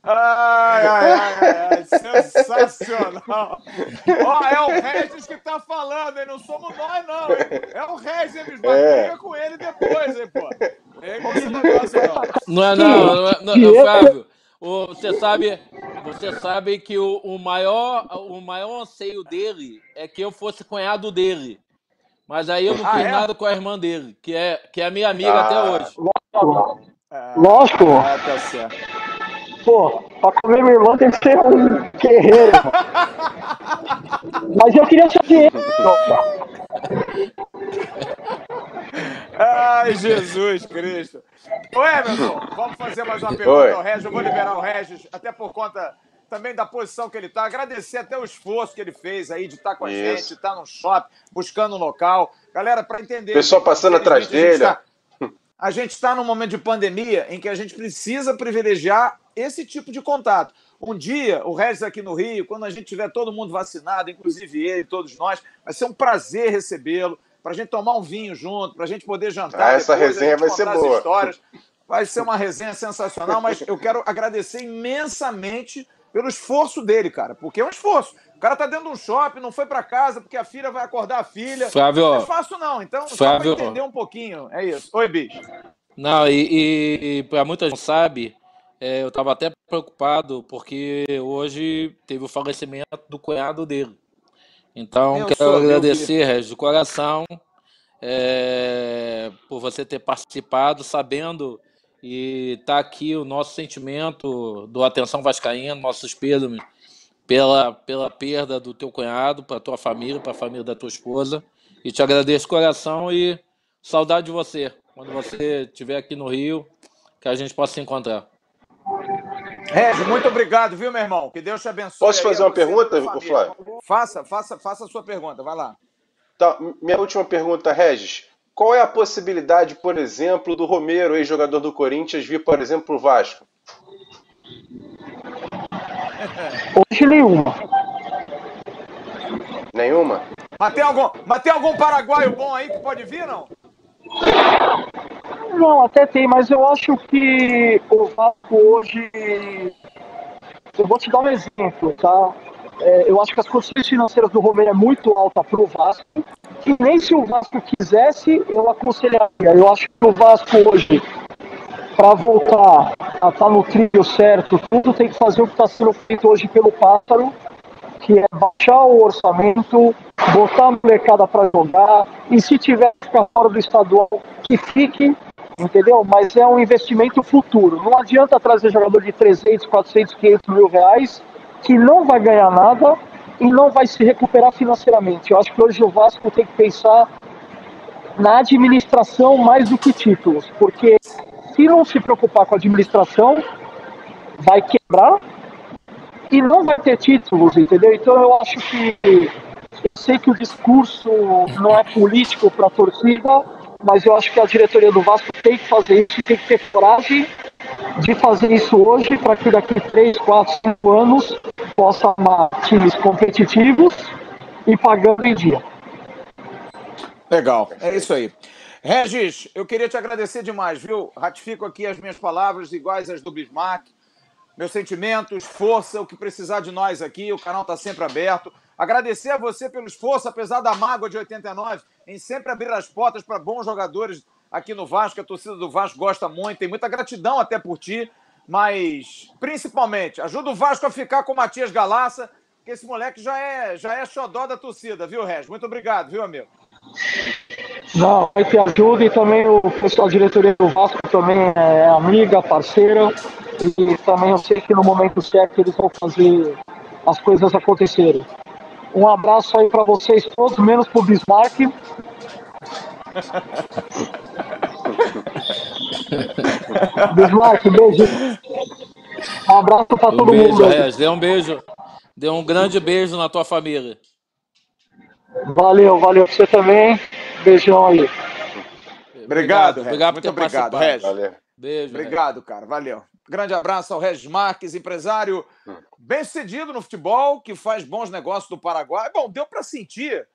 Ai, ai, ai, ai, sensacional. Ó, é o Regis que tá falando, hein? Não somos nós, não, hein? É o Regis, eles é. com ele depois, hein, pô. É esse negócio, não. Não é, não, não, é, não, não Fábio. O, você sabe, você sabe que o, o, maior, o maior anseio dele é que eu fosse cunhado dele. Mas aí eu não ah, fiz é? nada com a irmã dele, que é, que é minha amiga ah, até hoje. Lógico. Lógico. Ah, tá certo. Pô, pra comer minha irmã tem que ser um guerreiro. Mas eu queria ser dinheiro. Ai, Jesus Cristo. Ô, Emerson, vamos fazer mais uma pergunta Oi. ao Regis. Eu vou liberar o Regis, até por conta também da posição que ele está. Agradecer até o esforço que ele fez aí de estar tá com a Isso. gente, estar tá no shopping, buscando um local. Galera, para entender. Pessoal passando atrás dele. A gente está num momento de pandemia em que a gente precisa privilegiar esse tipo de contato. Um dia, o Regis aqui no Rio, quando a gente tiver todo mundo vacinado, inclusive ele, todos nós, vai ser um prazer recebê-lo, para a gente tomar um vinho junto, para a gente poder jantar. Ah, essa resenha vai ser boa. Histórias. Vai ser uma resenha sensacional, mas eu quero agradecer imensamente pelo esforço dele, cara, porque é um esforço. O cara tá dentro de um shopping, não foi para casa porque a filha vai acordar a filha. Flávio, não é fácil não, então Flávio, só entender um pouquinho, é isso. Oi, bicho. Não, e, e, e para muita gente não sabe, é, eu estava até preocupado porque hoje teve o falecimento do cunhado dele. Então, quero agradecer, Regis, de coração, é, por você ter participado, sabendo e tá aqui o nosso sentimento do Atenção Vascaína, nossos pêsames pela, pela perda do teu cunhado, para tua família, para a família da tua esposa. E te agradeço de coração e saudade de você. Quando você estiver aqui no Rio, que a gente possa se encontrar. Regis, muito obrigado, viu, meu irmão? Que Deus te abençoe. Posso fazer uma pergunta, Flávio? Faça, faça, faça a sua pergunta, vai lá. Tá, minha última pergunta, Regis. Qual é a possibilidade, por exemplo, do Romero, ex-jogador do Corinthians, vir, por exemplo, para o Vasco? Hoje nenhuma. Nenhuma? Mas tem, algum, mas tem algum paraguaio bom aí que pode vir, não? Não, até tem, mas eu acho que o Vasco hoje. Eu vou te dar um exemplo, tá? É, eu acho que as condições financeiras do Romero é muito alta para o Vasco. E nem se o Vasco quisesse, eu aconselharia. Eu acho que o Vasco hoje, para voltar a estar tá no trilho certo, tudo tem que fazer o que está sendo feito hoje pelo Pássaro, que é baixar o orçamento, botar a molecada para jogar, e se tiver que ficar fora do estadual, que fique, entendeu? Mas é um investimento futuro. Não adianta trazer jogador de 300, 400, 500 mil reais que não vai ganhar nada e não vai se recuperar financeiramente. Eu acho que hoje o Vasco tem que pensar na administração mais do que títulos, porque se não se preocupar com a administração, vai quebrar e não vai ter títulos, entendeu? Então eu acho que eu sei que o discurso não é político para a torcida, mas eu acho que a diretoria do Vasco tem que fazer isso, tem que ter coragem de fazer isso hoje para que daqui 3, 4, 5 anos possa amar times competitivos e pagando em dia. Legal, é isso aí. Regis, eu queria te agradecer demais, viu? Ratifico aqui as minhas palavras iguais às do Bismarck. Meus sentimentos, força, o que precisar de nós aqui, o canal está sempre aberto. Agradecer a você pelo esforço, apesar da mágoa de 89, em sempre abrir as portas para bons jogadores aqui no Vasco. A torcida do Vasco gosta muito, tem muita gratidão até por ti, mas principalmente ajuda o Vasco a ficar com o Matias Galaça, que esse moleque já é, já é xodó da torcida, viu, Regis? Muito obrigado, viu, amigo? Não, vai ter ajuda e também o pessoal da diretoria do Vasco também é amiga, parceira. E também eu sei que no momento certo eles vão fazer as coisas acontecerem. Um abraço aí para vocês todos, menos pro Bismarck. Bismarck, beijo. Um abraço para um todo beijo, mundo. Regis, dê um beijo. Dê um grande beijo na tua família. Valeu, valeu você também. Beijão aí. Obrigado, obrigado, Regis. Muito obrigado, Regis. Valeu. Beijo. Obrigado, Regis. cara. Valeu. Grande abraço ao Regis Marques, empresário bem sucedido no futebol, que faz bons negócios do Paraguai. Bom, deu para sentir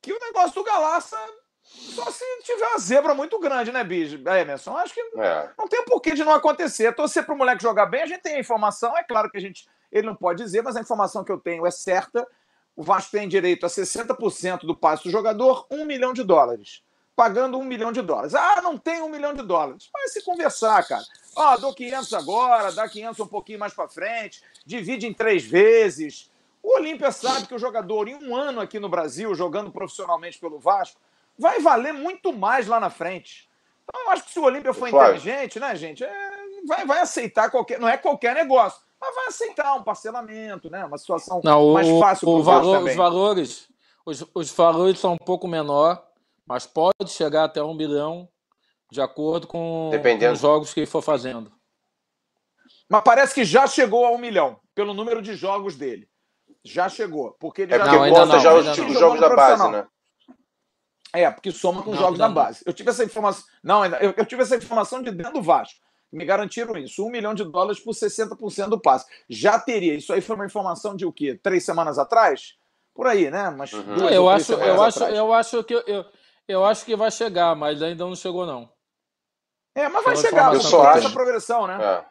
que o negócio do Galaça só se tiver uma zebra muito grande, né, Bis? É, Emerson, acho que é. não tem porquê de não acontecer. Torcer para o moleque jogar bem, a gente tem a informação, é claro que a gente ele não pode dizer, mas a informação que eu tenho é certa. O Vasco tem direito a 60% do passe do jogador, um milhão de dólares. Pagando um milhão de dólares. Ah, não tem um milhão de dólares. Vai se conversar, cara. Ó, dou 500 agora, dá 500 um pouquinho mais para frente, divide em três vezes. O Olímpia sabe que o jogador, em um ano aqui no Brasil, jogando profissionalmente pelo Vasco, vai valer muito mais lá na frente. Então, eu acho que se o Olímpia for inteligente, né, gente, é, vai, vai aceitar qualquer. Não é qualquer negócio, mas vai aceitar um parcelamento, né? Uma situação não, mais fácil o, o valor, Os valores, os, os valores são um pouco menor, mas pode chegar até um bilhão de acordo com, com, os jogos que ele for fazendo. Mas parece que já chegou a um milhão, pelo número de jogos dele. Já chegou. Porque ele é já porque não, conta não, já os, os jogos da base, né? É, porque soma com os jogos da base. Eu tive essa informação. Não, eu, eu tive essa informação de dentro do Vasco. Me garantiram isso. Um milhão de dólares por 60% do passe. Já teria. Isso aí foi uma informação de o quê? Três semanas atrás? Por aí, né? Mas uhum. duas eu acho, eu acho, eu acho que eu, eu acho que vai chegar, mas ainda não chegou, não. É, mas vai chegar, eu só acho essa progressão, né? É.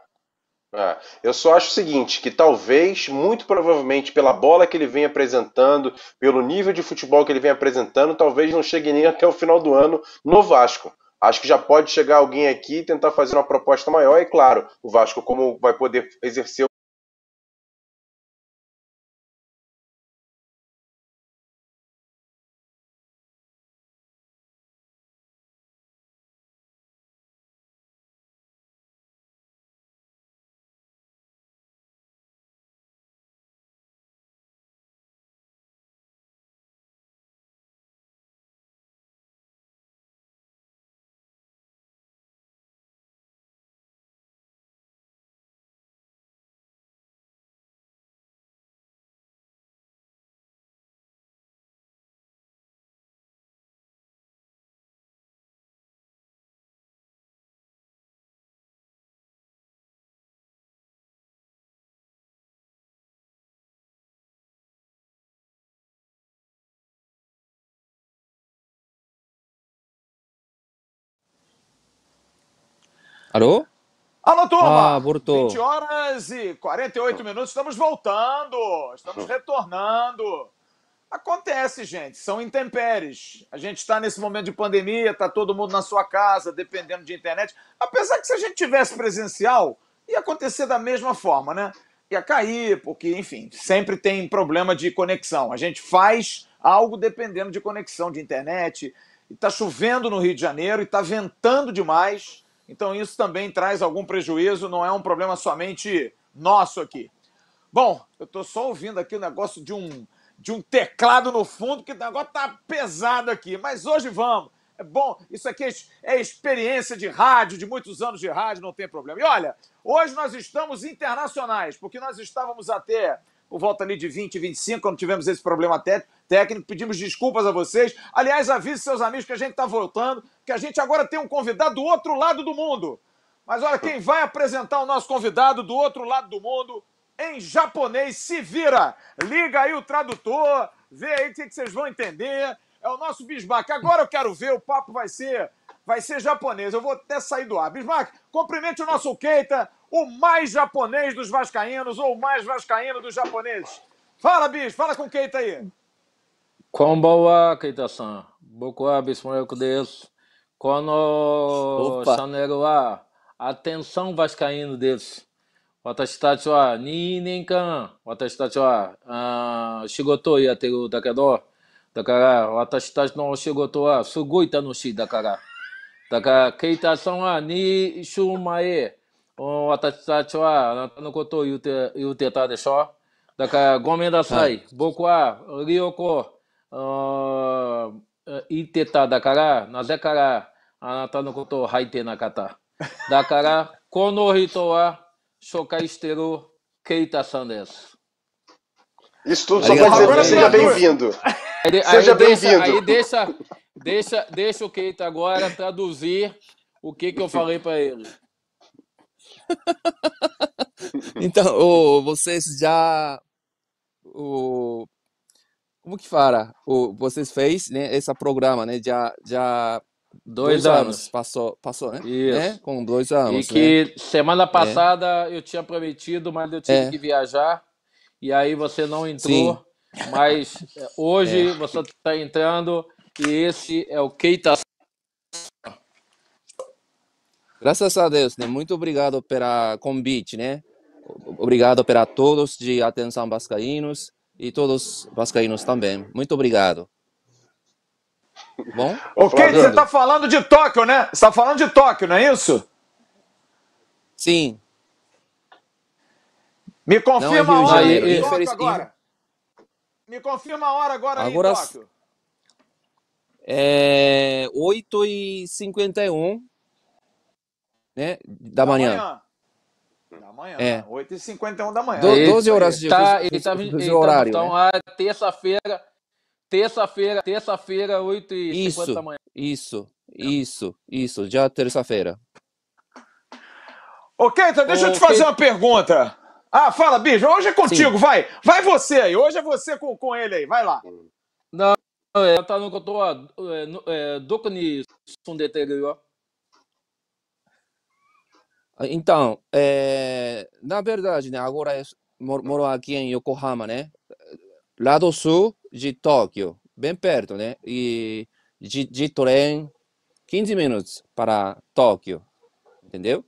É. Eu só acho o seguinte, que talvez, muito provavelmente, pela bola que ele vem apresentando, pelo nível de futebol que ele vem apresentando, talvez não chegue nem até o final do ano no Vasco. Acho que já pode chegar alguém aqui e tentar fazer uma proposta maior. E claro, o Vasco, como vai poder exercer Alô? Alô, turma! Ah, voltou. 20 horas e 48 minutos, estamos voltando, estamos retornando. Acontece, gente, são intempéries. A gente está nesse momento de pandemia, está todo mundo na sua casa, dependendo de internet. Apesar que se a gente tivesse presencial, ia acontecer da mesma forma, né? Ia cair, porque, enfim, sempre tem problema de conexão. A gente faz algo dependendo de conexão de internet. E está chovendo no Rio de Janeiro e está ventando demais. Então isso também traz algum prejuízo, não é um problema somente nosso aqui. Bom, eu estou só ouvindo aqui o negócio de um, de um teclado no fundo, que o negócio tá pesado aqui. Mas hoje vamos. É bom, isso aqui é experiência de rádio, de muitos anos de rádio, não tem problema. E olha, hoje nós estamos internacionais, porque nós estávamos até por volta ali de 20, 25, quando tivemos esse problema técnico. Pedimos desculpas a vocês. Aliás, avise seus amigos que a gente está voltando, que a gente agora tem um convidado do outro lado do mundo. Mas olha, quem vai apresentar o nosso convidado do outro lado do mundo, em japonês, se vira. Liga aí o tradutor, vê aí o que vocês vão entender. É o nosso Bismarck. Agora eu quero ver, o papo vai ser vai ser japonês. Eu vou até sair do ar. Bismarck, cumprimente o nosso Keita, o mais japonês dos vascaínos ou o mais vascaíno dos japoneses. Fala, bicho, fala com o Keita aí. Konbanwa, Keita-san. Boku wa bismoyoku desu. Kono chanel wa atenção vascaíno desu. 私たちは2年間、私たちはあ仕事をやってるだけど、だから私たちのお仕事はすごい楽しいだから。だから、ケイタさんは2週前、 ah, o atachiwa no koto yute ta tá? de sho tá daga gomen da sai bokwa ryoko ah, é, iteta tá? da kara na ze kara anata ah, no koto haite na kata da kara kono hito wa shokai shiteru keita san desu. Isso tudo só pode dizer seja bem-vindo. Seja bem-vindo. Aí deixa, deixa, deixa o Keita agora traduzir o que, que eu falei para ele. então, oh, vocês já. Oh, como que fala? Oh, vocês fez né, esse programa, né? Já, já dois, dois anos. anos. passou, passou, né? Isso. Né? Com dois anos. E que né? semana é. passada é. eu tinha prometido, mas eu tive é. que viajar e aí você não entrou. Sim. Mas é, hoje é. você está entrando e esse é o Keita Graças a Deus, né? Muito obrigado pela convite, né? Obrigado para todos de atenção vascaínos e todos vascaínos também. Muito obrigado. Bom? Ok, você está falando de Tóquio, né? Você está falando de Tóquio, não é isso? Sim. Me confirma não, é a hora em Tóquio agora. Me confirma a hora agora, agora em Tóquio. É 8h51 né, da, da manhã. manhã. Da manhã, é. 8h51 da manhã. Do, 12 horas de tá, ele tá, ele então, horário, Então, né? a terça-feira, terça-feira, terça-feira, 8h50 da manhã. Isso, tá. isso, isso, já terça-feira. Ok, então deixa okay. eu te fazer uma pergunta. Ah, fala, Bijo, hoje é contigo, Sim. vai. Vai você aí, hoje é você com, com ele aí, vai lá. Não, eu tô no que eu tô, é, é, do que nisso, um deterioro então, é, na verdade, né, agora eu moro aqui em Yokohama, né? Lado sul de Tóquio, bem perto, né? E de, de trem 15 minutos para Tóquio. Entendeu?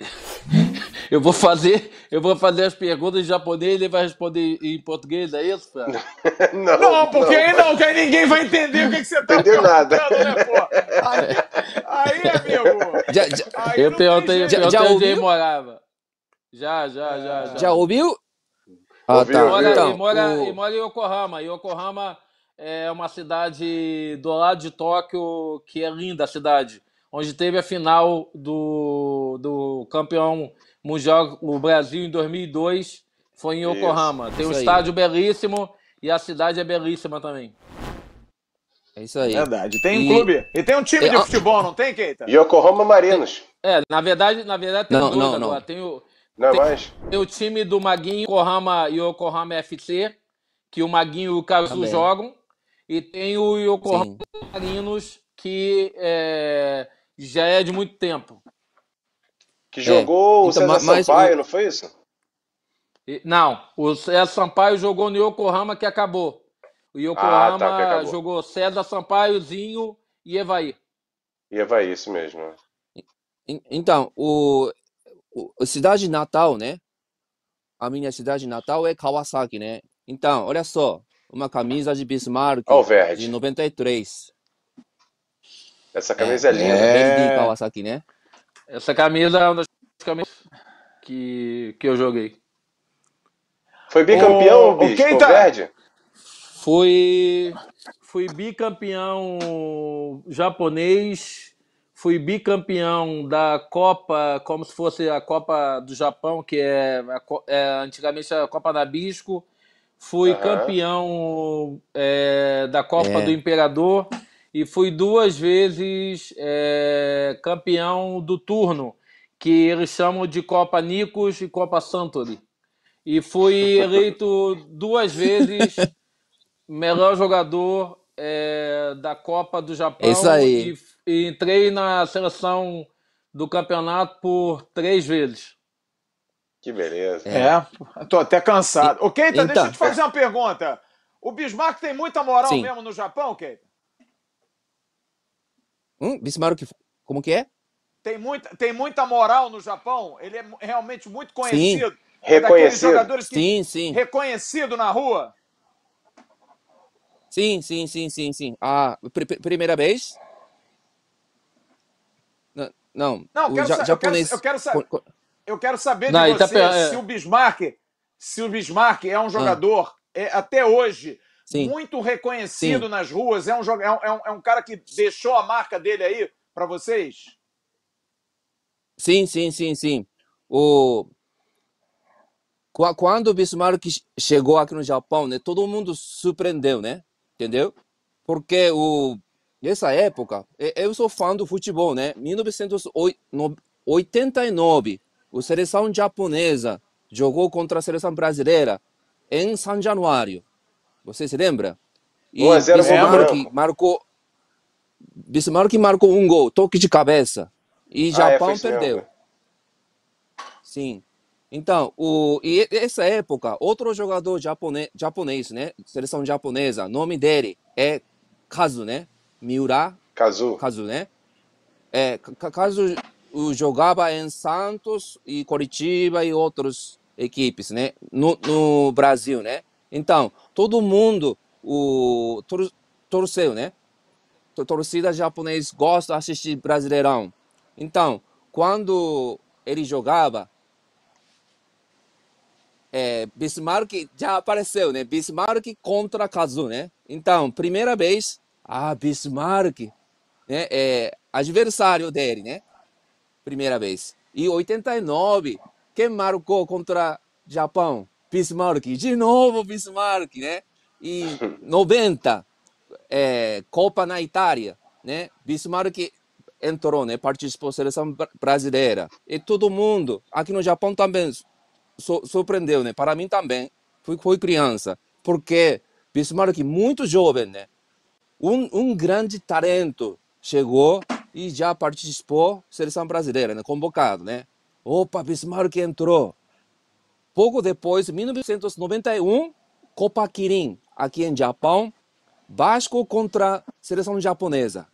Eu vou fazer, eu vou fazer as perguntas em japonês e ele vai responder em português, é isso, Fran? não, Não, porque aí não, que aí ninguém vai entender o que, que você tá Entendeu nada. né, pô? Aí, aí, amigo. Já, já, Aí Eu perguntei. Já- já onde ouviu? ele morava. Já, já, já, já. já ouviu? Ah, Ouviu, tá. Mora, Então, e, mora, o- e mora em Yokohama. Yokohama é uma cidade do lado de Tóquio que é linda a cidade, onde teve a final do, do campeão mundial, o Brasil, em 2002. Foi em Isso, Yokohama. Tem um isso estádio belíssimo e a cidade é belíssima também. É isso aí. Verdade. Tem um E- clube. E tem um time de É, ah- futebol, não tem, Keita? Yokohama Marinos. É, na verdade, na verdade tem Não, dois não, agora. não. Tem o, Não é Tem- mais? tem o time do Maguinho, Yokohama e Yokohama FC, que o Maguinho e o Kazu Também. jogam. E tem o Yokohama Sim. Marinos, que é, já é de muito tempo. Que jogou o Então, César ma- mas Sampaio, o- não foi isso? E- não, o César Sampaio jogou no Yokohama que acabou. O Yokohama Ah, tá, jogou César Sampaio, Zinho e Evaí. E vai isso mesmo. En- Então, o, o a cidade natal, né? A minha cidade natal é Kawasaki, né? Então, olha só, uma camisa de Bismarck Ó o verde. de 93. Essa camisa é, linda. É. Made in Kawasaki, né? Essa camisa é uma das camisas que, que eu joguei. Foi bicampeão, ô, bicho, quem o tá- verde? Fui, fui bicampeão japonês, fui bicampeão da Copa, como se fosse a Copa do Japão, que é, é antigamente a Copa Nabisco. Fui Aham. campeão é, da Copa É. do Imperador e fui duas vezes é, campeão do turno, que eles chamam de Copa Nikos e Copa Santori. E fui eleito duas vezes melhor jogador é, da Copa do Japão É Isso aí. E, e entrei na seleção do campeonato por três vezes. Que beleza. É, tô até cansado. Ô, Keita, deixa Então. eu te fazer uma pergunta. O Bismarck tem muita moral Sim. mesmo no Japão, Keita? Hum, Bismarck, como que é? Tem muita, tem muita moral no Japão? Ele é realmente muito conhecido? É daqueles Reconhecido. jogadores que Sim, sim. reconhecido na rua? Sim, sim, sim, sim, sim. Ah, pri- primeira vez? Não, não. Não, quero, ja- sa- eu quero, japonês. eu quero Eu quero saber Não, de tá per- é. se o Bismarck, se o Bismarck é um jogador é, até hoje Sim. muito reconhecido Sim. nas ruas, é um, é, um, é um- é um cara que deixou a marca dele aí para vocês? Sim, sim, sim, sim. O... Qua- Quando o Bismarck che- chegou aqui no Japão, né, todo mundo surpreendeu, né? Entendeu? Porque o... nessa época, eu sou fã do futebol, né? 1989, a seleção japonesa jogou contra a seleção brasileira em São Januário. Você se lembra? E 1 a 0 Bismarck marcou Bismarck marcou um gol, toque de cabeça. E Ah, é, Japão mesmo. perdeu. Sim. Então, o, e essa época, outro jogador japonês, japonês, né? Seleção japonesa, nome dele é Kazu, né? Miura Kazu. Kazu, né? É, Ka- Kazu jogava em Santos e Curitiba e outras equipes, né? No, no Brasil, né? Então, todo mundo o, tor, torceu, né? Tor- Torcida japonesa gosta de assistir Brasileirão. Então, quando ele jogava, é, Bismarck já apareceu, né? Bismarck contra Kazu, né? Então, primeira vez, ah, Bismarck, né? É adversário dele, né? Primeira vez. E 89, quem marcou contra Japão? Bismarck. De novo Bismarck, né? E 90, é, Copa na Itália, né? Bismarck entrou, né? Participou da seleção bra- brasileira. E todo mundo, aqui no Japão também su- surpreendeu, né? Para mim também, fui criança. Porque Bismarck, muito jovem, né? Um, um grande talento chegou e já participou da seleção brasileira, né? Convocado, né? Opa, Bismarck entrou. Pouco depois, 1991, Copa Kirin, aqui em Japão, Vasco contra a seleção japonesa.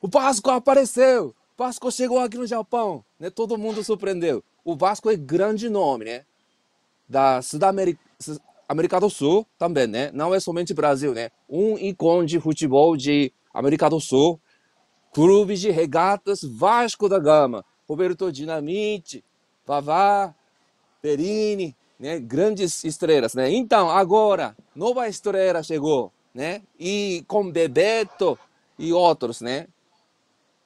o Vasco apareceu, o Vasco chegou aqui no Japão, né? Todo mundo surpreendeu. O Vasco é grande nome, né? Da Sudamérica, América do Sul também, né? Não é somente Brasil, né? Um ícone de futebol de América do Sul, clube de regatas Vasco da Gama, Roberto Dinamite, Vavá, Perini, né? Grandes estrelas, né? Então, agora, nova estrela chegou, né? E com Bebeto e outros, né?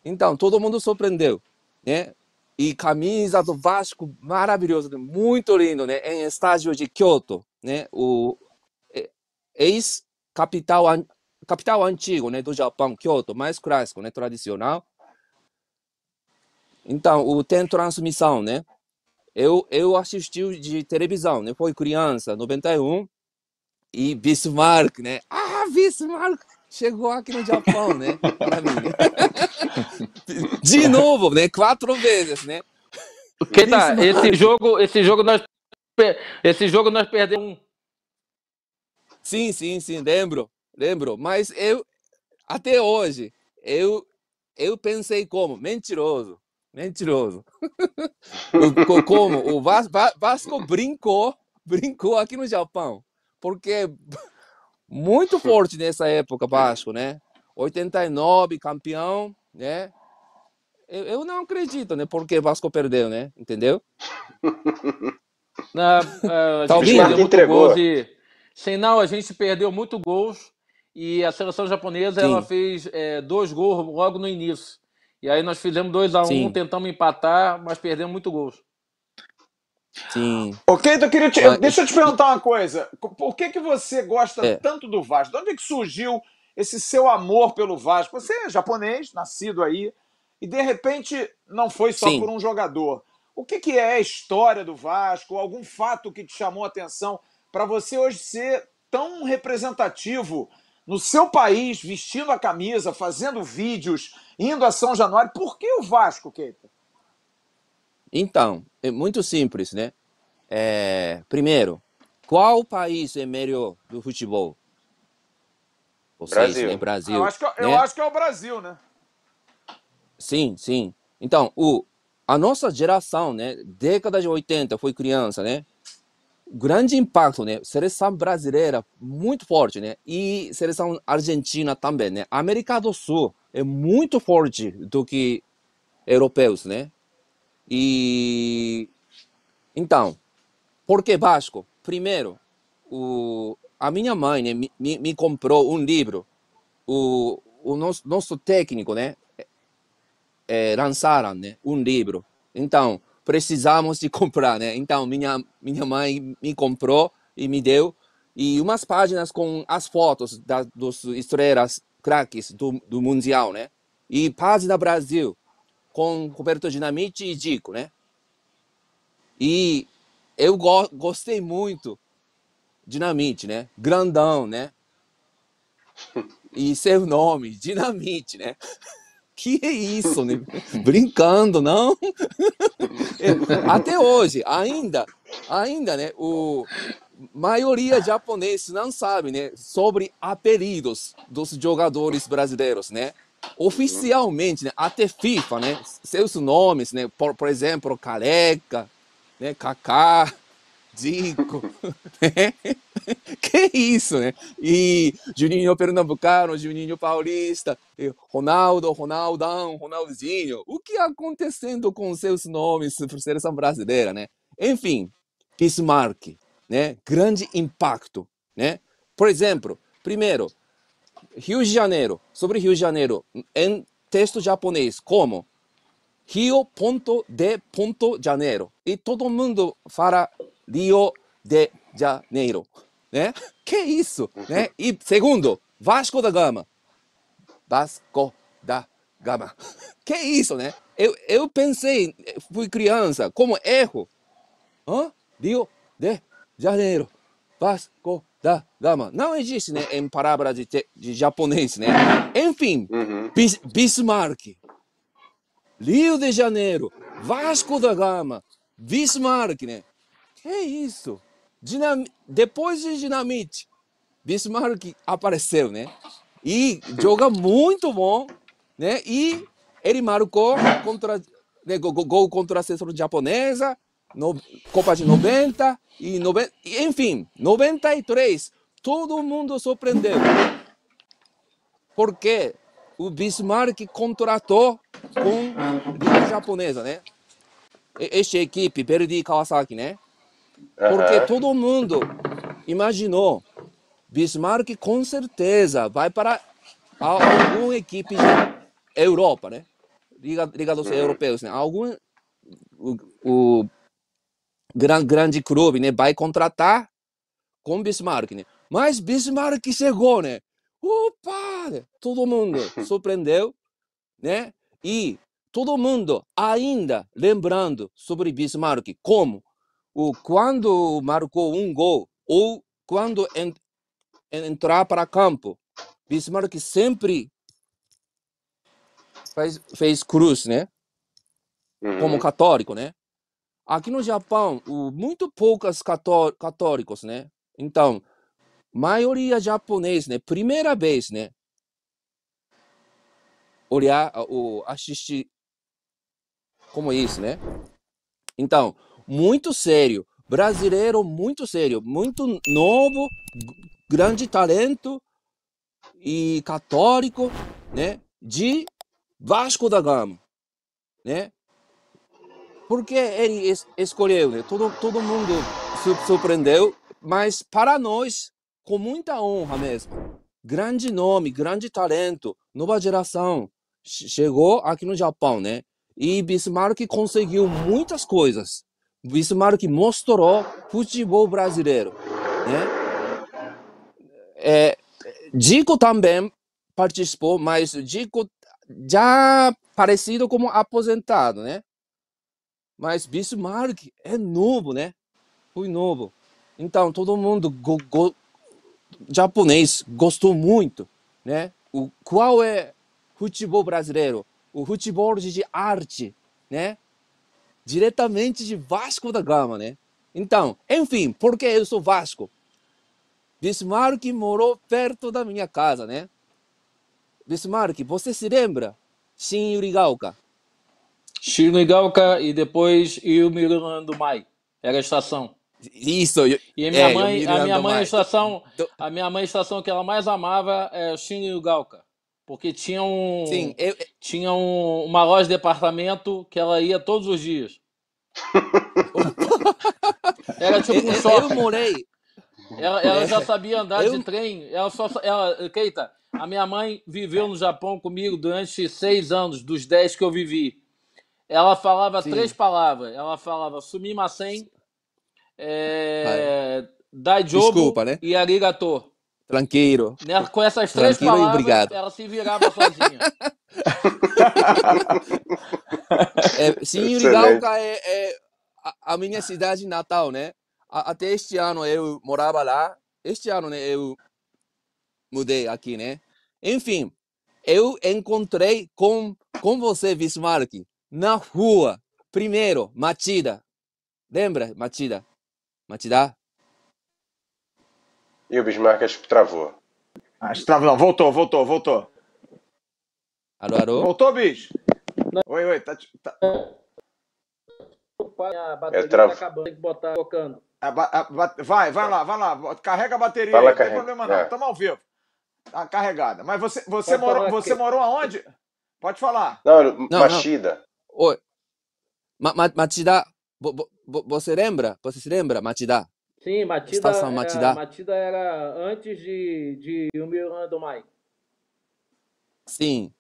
Então, todo mundo surpreendeu, né? E camisa do Vasco maravilhoso, muito lindo, né? Em estádio de Kyoto, né? O ex capital capital antigo, né, do Japão, Kyoto, mais clássico, né, tradicional. Então, o tem transmissão, né? Eu eu assisti de televisão, né? Foi criança, 91 e Bismarck, né? Ah, Bismarck chegou aqui no Japão, né? Pra mim. De novo, né? Quatro vezes, né? Que tá, esse jogo, esse jogo nós esse jogo nós perdemos Sim, sim, sim, lembro, lembro. Mas eu, até hoje, eu, eu pensei como? Mentiroso, mentiroso. como? O Vasco brincou, brincou aqui no Japão. Porque muito forte nessa época, Vasco, né? 89, campeão, né? Eu, eu não acredito, né? Porque Vasco perdeu, né? Entendeu? Na, uh, a gente perdeu muito gols e... Sem não, a gente perdeu muito gols e a seleção japonesa ela fez é, dois gols logo no início. E aí nós fizemos 2 a 1 um, tentamos empatar, mas perdemos muito gols. Sim. Ok, então eu queria te... Deixa eu te perguntar uma coisa. Por que, que você gosta é. tanto do Vasco? De onde é que surgiu esse seu amor pelo Vasco? Você é japonês, nascido aí, e de repente não foi só Sim. por um jogador. O que, que é a história do Vasco? Algum fato que te chamou a atenção para você hoje ser tão representativo no seu país, vestindo a camisa, fazendo vídeos, indo a São Januário? Por que o Vasco, Keita? Então, é muito simples, né? É, primeiro, qual país é melhor do futebol? Vocês, Brasil. Né? Brasil. eu, acho que, é, né? eu acho que é o Brasil, né? Sim, sim. Então, o, a nossa geração, né? Década de 80, foi criança, né? Grande impacto, né? Seleção brasileira muito forte, né? E seleção argentina também, né? América do Sul é muito forte do que europeus, né? E então, por que Vasco? Primeiro, o, a minha mãe né, me, me comprou um livro. O, o nosso, nosso técnico, né? É, lançaram né, um livro. Então, precisamos de comprar, né? Então, minha, minha mãe me comprou e me deu. E umas páginas com as fotos das dos estrelas craques do, do Mundial, né? E página Brasil com Roberto Dinamite e Dico, né? E eu go gostei muito Dinamite, né? Grandão, né? E seu nome, Dinamite, né? Que é isso, né? Brincando, não? Até hoje, ainda, ainda, né? O maioria japonês não sabe, né? Sobre apelidos dos jogadores brasileiros, né? Oficialmente, né, até FIFA, né, seus nomes, né, por, por exemplo, Careca, né, Kaká, Zico, né? que isso, né? E Juninho Pernambucano, Juninho Paulista, Ronaldo, Ronaldão, Ronaldinho. O que acontecendo com seus nomes por seleção brasileira, né? Enfim, Bismarck, né? Grande impacto, né? Por exemplo, primeiro, Rio de Janeiro, sobre Rio de Janeiro, em texto japonês, como Rio ponto de ponto Janeiro. E todo mundo fala Rio de Janeiro, né? Que isso, né? E segundo, Vasco da Gama. Vasco da Gama. Que isso, né? Eu, eu pensei, fui criança, como erro. Hã? Rio de Janeiro. Vasco da Gama. Não existe, né, em palavras de, de japonês, né? Enfim, uhum. Bis, Bismarck, Rio de Janeiro, Vasco da Gama, Bismarck, né? Que isso? Dinam... Depois de Dinamite, Bismarck apareceu, né? E joga muito bom né? E ele marcou contra né, gol contra a seleção japonesa, no, Copa de 90 e 90, enfim, 93, todo mundo surpreendeu. Porque o Bismarck contratou com a liga japonesa, né? Esta equipe, Verdi Kawasaki, né? Porque todo mundo imaginou Bismarck com certeza vai para alguma equipe de Europa, né? Liga, Liga dos Europeus, né? Algum o, o gran, grande clube, né? Vai contratar com Bismarck, né? Mas Bismarck chegou, né? Opa! Todo mundo surpreendeu, né? E todo mundo ainda lembrando sobre Bismarck como o quando marcou um gol ou quando en- entrar para campo, Bismarck sempre fez, fez cruz, né? Como Uhum. católico, né? Aqui no Japão, o, muito poucos cató- católicos, né? Então, maioria japonês, né? Primeira vez, né? Olhar, o assistir como isso, né? Então, muito sério, brasileiro muito sério, muito novo, grande talento e católico, né? De Vasco da Gama, né? Porque ele es- escolheu, né? Todo, todo mundo surpreendeu, mas para nós, com muita honra mesmo. Grande nome, grande talento, nova geração. che- Chegou aqui no Japão, né? E Bismarck conseguiu muitas coisas. Bismarck mostrou futebol brasileiro, né? É, Dico também participou, mas Dico já parecido como aposentado, né? Mas Bismarck é novo, né? Foi novo. Então, todo mundo go, go- japonês gostou muito, né? O, qual é futebol brasileiro? O futebol de arte, né? Diretamente de Vasco da Gama, né? Então, enfim, porque eu sou Vasco? Bismarck morou perto da minha casa, né? Bismarck, você se lembra? Shin Yurigaoka. Shinigaoka e depois Ilmirando do Mai. Era a estação. Isso, eu- E a minha é, mãe, a minha mãe, a mais. estação, Do- a minha mãe, a estação que ela mais amava é Shinigaoka. Porque tinha um, Sim, eu, tinha um- uma loja de departamento que ela ia todos os dias. Era tipo eu, um eu- eu shopping. morei. Ela, ela É, já sabia andar eu- de trem. Ela só, ela, Keita, a minha mãe viveu no Japão comigo durante seis anos, dos dez que eu vivi. Ela falava Sim. três palavras. Ela falava sumimasen, é, daijobu Desculpa, né? e arigato. Tranquilo. Né? Com essas três Tranquilo palavras, obrigado. ela se virava sozinha. É, sim. Yurigaoka é, é a, a minha cidade natal, né? A- até este ano eu morava lá. Este ano, né, eu mudei aqui, né? Enfim, eu encontrei com, com você, Bismarck, na rua. Primeiro, Matida. Lembra, Matida? Matida? E o Bismarck acho que travou. Acho que tava- não, voltou, voltou, voltou. Alô, alô? Voltou, bicho? Oi, oi, tá, tá- A bateria travo. tá acabando, tem que botar tocando. a ba- a ba- vai, vai lá, vai lá, carrega a bateria, lá, aí, não tem carrega, problema não, é. estamos ao vivo. Tá carregada. Mas você, você, Pode morou, você que- morou aonde? Pode falar. Não, não. Machida. Oi. Ma, ma, Matida, vo- vo- você lembra? Você se lembra, Matida? Sim, Matida, Estação era- Matida. Matida era antes de, de Ilmirando Mai. Sim.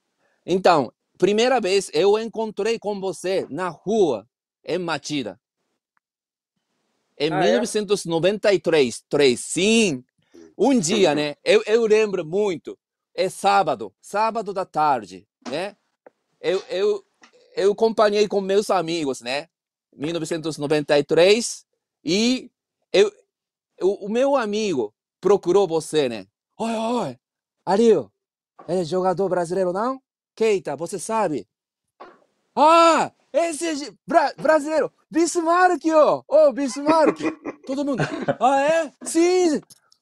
Então, primeira vez eu encontrei com você na rua, em Matida. Em Ah, é? 1993. Três, sim. Um dia, né? Eu, eu lembro muito. É sábado, sábado da tarde, né? Eu, eu, eu acompanhei com meus amigos, né? 1993. E eu, eu, o meu amigo procurou você, né? Oi, oi, Ariel, é jogador brasileiro, não? Keita, você sabe? Ah, esse é bra brasileiro, Bismarck, ó. Ô, Bismarck. Todo mundo. Ah, é? Sim,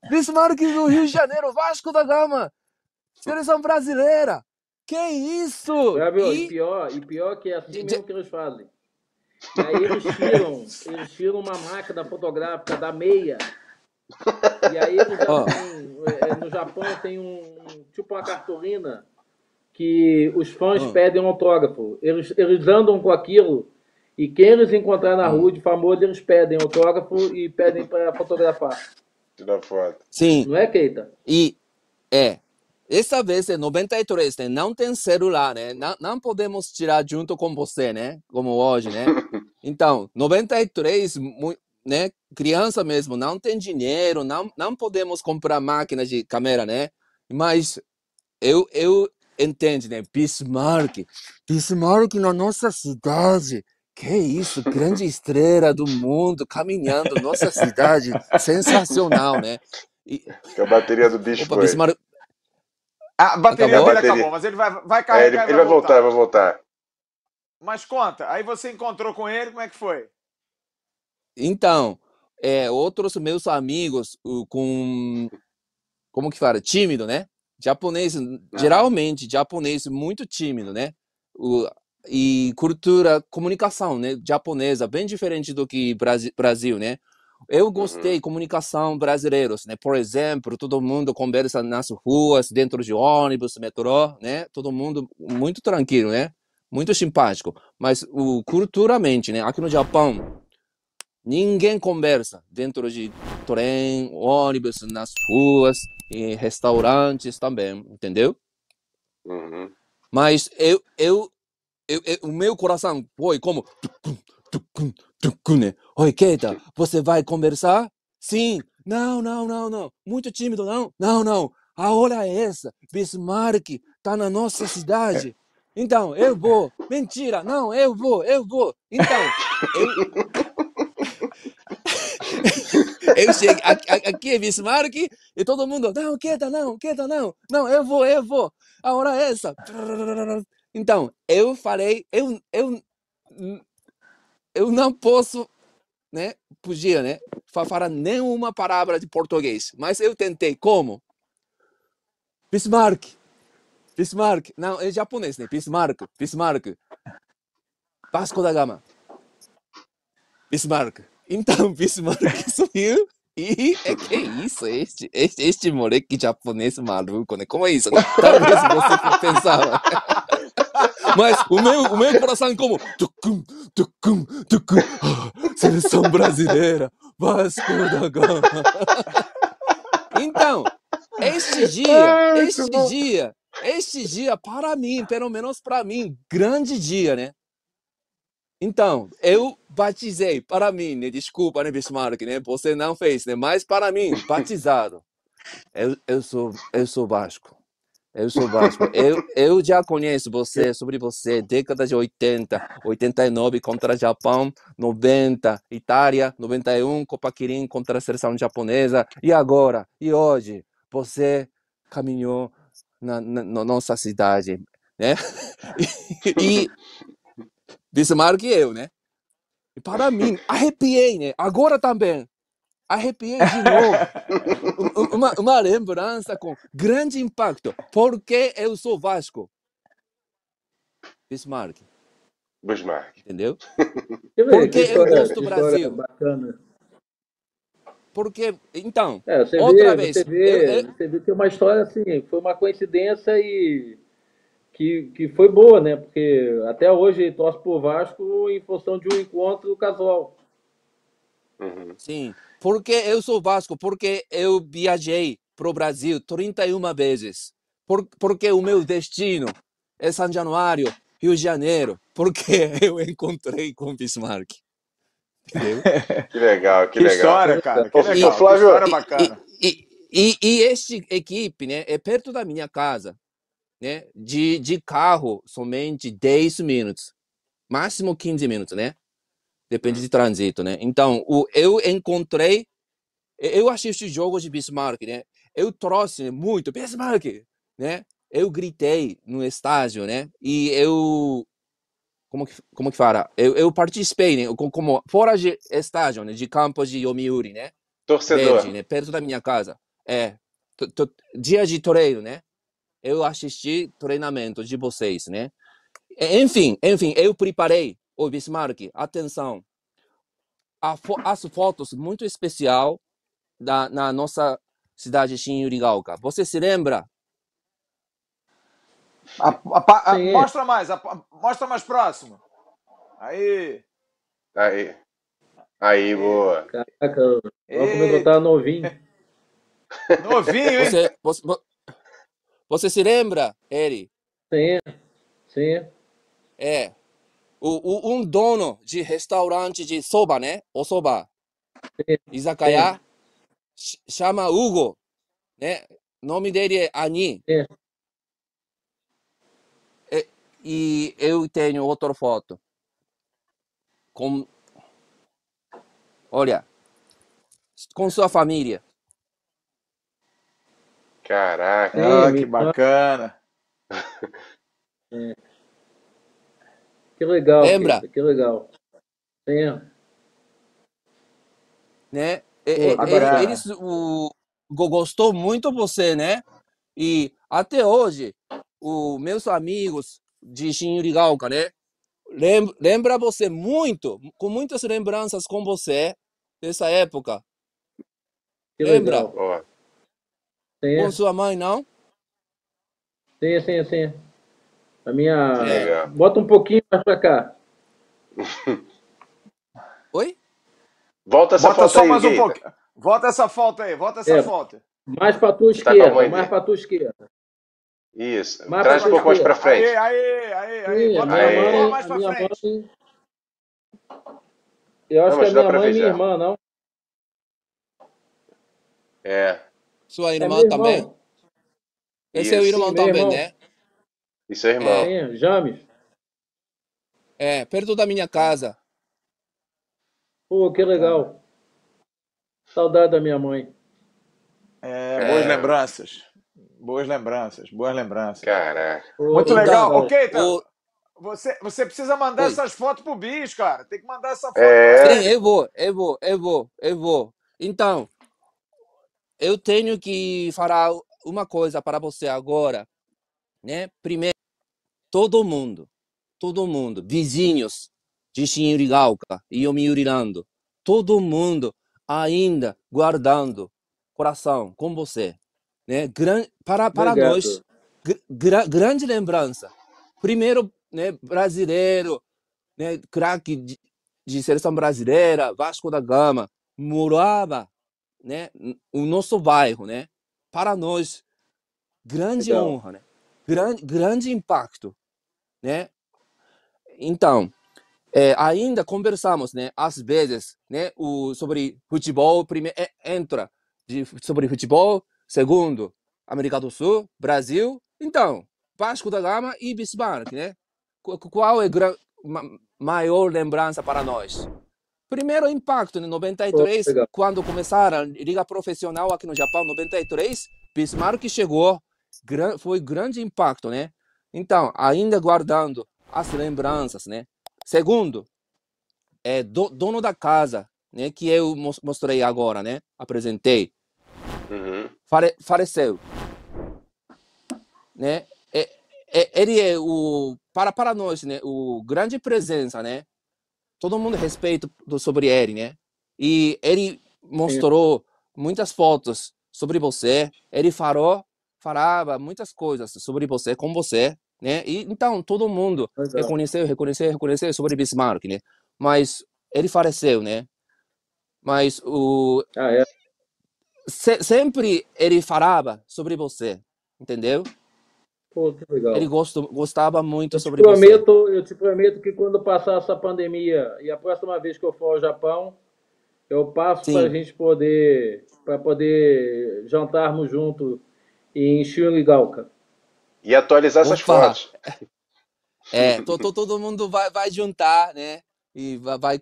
Bismarck do Rio de Janeiro, Vasco da Gama. Seleção brasileira. Que isso? Gabriel, e E pior, e pior que é assim mesmo que eles fazem. E aí eles tiram, eles tiram uma máquina fotográfica da meia. E aí eles tem, é, no Japão tem um, tipo uma cartolina que os fãs Hum. pedem um autógrafo. Eles, eles andam com aquilo e quem eles encontrar na rua de famoso, eles pedem autógrafo e pedem para fotografar. Tira foto. sim, Não é, Keita? e é. Essa vez é 93, né? Não tem celular, né? Não, não podemos tirar junto com você, né? Como hoje, né? Então, 93, mu- né? Criança mesmo, não tem dinheiro, não, não podemos comprar máquina de câmera, né? Mas eu, eu entendo, né? Bismarck, Bismarck na nossa cidade. Que isso, grande estrela do mundo caminhando, nossa cidade, sensacional, né? E, Que a bateria do bicho opa, foi. Bismarck, A bateria Acabou? dele Bateria. acabou, mas ele vai, vai É, carregar ele, e ele vai voltar, vai voltar. Mas conta, aí você encontrou com ele, como é que foi? Então, é, outros meus amigos com, como que fala, tímido, né? Japonês, geralmente japonês muito tímido, né? O, e cultura, comunicação, né? Japonesa, bem diferente do que Brasi- Brasil, né? Eu gostei comunicação brasileiros, né? Por exemplo, todo mundo conversa nas ruas, dentro de ônibus, metrô, né? Todo mundo muito tranquilo, né? Muito simpático. Mas o culturalmente, né? Aqui no Japão, Ninguém conversa dentro de trem, ônibus, nas ruas, em restaurantes também, entendeu? Uhum. Mas eu, eu, eu, eu- o meu coração foi como Oi, Keita, você vai conversar? Sim. Não, não, não, não. Muito tímido, não? Não, não. A hora é essa. Bismarck tá na nossa cidade. Então, eu vou. Mentira, não, eu vou, eu vou. Então, eu, eu cheguei aqui, é Bismarck e todo mundo, não, quieta, não, quieta, não, não, eu vou, eu vou, a hora é essa. Então, eu falei, eu, eu, eu não posso, né, podia, né, fa- falar nenhuma palavra de português, mas eu tentei, como? Bismarck, Bismarck, não, é japonês, né, Bismarck, Bismarck, Vasco da Gama, Bismarck. Então, Bismarck sumiu e é que isso, este, este, este moleque japonês maluco, né? Como é isso? Né? Talvez você pensava. Mas o meu, o meu coração como tucum, tucum, tucum, ah, seleção brasileira, Vasco da Gama. Então, este dia, este dia, este dia, para mim, pelo menos para mim, grande dia, né? Então, eu batizei para mim, né? Desculpa, né, Bismarck, né? Você não fez, né? Mas para mim, batizado. Eu, eu sou, eu sou Vasco. Eu sou Vasco. Eu, eu já conheço você, sobre você, década de 80, 89 contra Japão, 90, Itália, 91, Copa Kirin contra a seleção japonesa. E agora, e hoje, você caminhou na, na, na nossa cidade, né? E Bismarck e eu, né? E para mim, arrepiei, né? Agora também. Arrepiei de novo. Um- um- Uma, uma lembrança com grande impacto. Porque eu sou Vasco. Bismarck, Bismarck. entendeu? Porque que eu gosto do Brasil. Bacana. Porque, então, É, você Outra vê, vez, Você vê, eu- eu- você vê que é uma história assim, foi uma coincidência e que, que foi boa, né? Porque até hoje torce por Vasco em função de um encontro casual. Uhum. sim. Porque eu sou Vasco, porque eu viajei pro Brasil 31 vezes. Por, porque o meu destino é São Januário, Rio de Janeiro. Porque eu encontrei com Bismarck. Entendeu? Que legal, que, Que, legal. história, cara. Que legal. que Flávio, história E- bacana. E, e, e, e este equipe, né, é perto da minha casa, né, de, de carro somente 10 minutos, máximo 15 minutos, né? Depende de trânsito, né? Então, o, eu encontrei, eu assisti jogos de Bismarck, né? Eu trouxe muito Bismarck, né? Eu gritei no estádio, né? E eu como que, como que fala? Eu, eu participei, né? Como, como fora de estádio, né? De campos de Yomiuri, né? Torcedor. Verde, né? Perto da minha casa. É. dia de treino, né? Eu assisti treinamento de vocês, né? Enfim, enfim, eu preparei o Bismarck, atenção, fo as fotos muito especial da, na nossa cidade de Shinurigaoka. Você se lembra? A, a, a, mostra mais, mostra mais próximo. Aí. Aí. Aí, boa. Caraca, olha como eu tava novinho. Novinho, hein? Você, você, você se lembra, Eri? Sim, sim. É. O, o, um dono de restaurante de soba, né? O soba. Sim. Izakaya. Sim. Chama Hugo. Né? O nome dele é Ani. Sim. E, e eu tenho outra foto. Com... Olha. Com sua família. Caraca. Ah, que bacana. É. Que legal. Lembra? Que legal. Sim. Né? Agora... Eles o, gostou muito você, né? E até hoje, os meus amigos de Shinurigaoka, né? Lembra, lembra você muito, com muitas lembranças com você dessa época. Que lembra? Legal. Sim. Com sua mãe, não? Sim, sim, sim. A minha. É. Bota um pouquinho mais pra cá. Oi? Volta essa Bota foto só aí, mais um pouquinho. Volta essa foto aí, volta essa é. foto. Mais pra tua Tá esquerda, mais pra tua esquerda. Isso. Mais Traz um pouco mais pra frente. Aí, aí, aí, aí. Sim, Bota minha aí, mãe. mais A pra minha frente. mãe. Eu acho Não, que a minha mãe e minha irmã, não? É. Sua É irmã meu também? irmão. Esse é o irmão Sim, também, irmão. né? Isso é irmão. Sim, James. É, perto da minha casa. Pô, que legal. Saudade da minha mãe. É, É. boas lembranças. Boas lembranças, boas lembranças. Caraca. Muito legal. Ok, então. O- Você, você precisa mandar Oi. essas fotos pro Bis, cara. Tem que mandar essa foto. É. Sim, eu vou, eu vou, eu vou, eu vou. Então, eu tenho que falar uma coisa para você agora, né? Primeiro, todo mundo, todo mundo, vizinhos de Shinurigaoka e Yomiurirando, todo mundo ainda guardando coração com você, né? Gran, para para Obrigado. nós, gr- gra- grande lembrança. Primeiro, né, brasileiro, né, craque de, de seleção brasileira, Vasco da Gama, morava, né, o nosso bairro, né? Para nós, grande Legal. honra, né? Grande, grande impacto, né? Então, é, ainda conversamos, né, às vezes, né, o, sobre futebol, primeiro, entra de, sobre futebol, segundo, América do Sul, Brasil, então, Vasco da Gama e Bismarck, né? Qu- Qual é a maior lembrança para nós? Primeiro impacto, em 93, legal. quando começaram a liga profissional aqui no Japão, 93, Bismarck chegou, foi grande impacto, né? Então, ainda guardando as lembranças, né? Segundo, é do, dono da casa, né? Que eu mos- mostrei agora, né? Apresentei, Uhum. fale, faleceu, né? É, é, ele é o para para nós, né? O grande presença, né? Todo mundo respeita do- sobre ele, né? E ele mostrou muitas fotos sobre você. Ele falou, falava muitas coisas sobre você, com você, né? E então todo mundo Legal. reconheceu, reconheceu, reconheceu sobre Bismarck, né? Mas ele faleceu, né? Mas o Ah, é. se- sempre ele falava sobre você, entendeu? Pô, que legal. Ele gosto, gostava muito Eu te sobre você. prometo, eu te prometo que quando passar essa pandemia e a próxima vez que eu for ao Japão, eu passo para a gente poder, para poder jantarmos junto em Shinrigaoka. E atualizar essas Opa! fotos. É, to, to- todo mundo vai, vai juntar, né? E va- vai,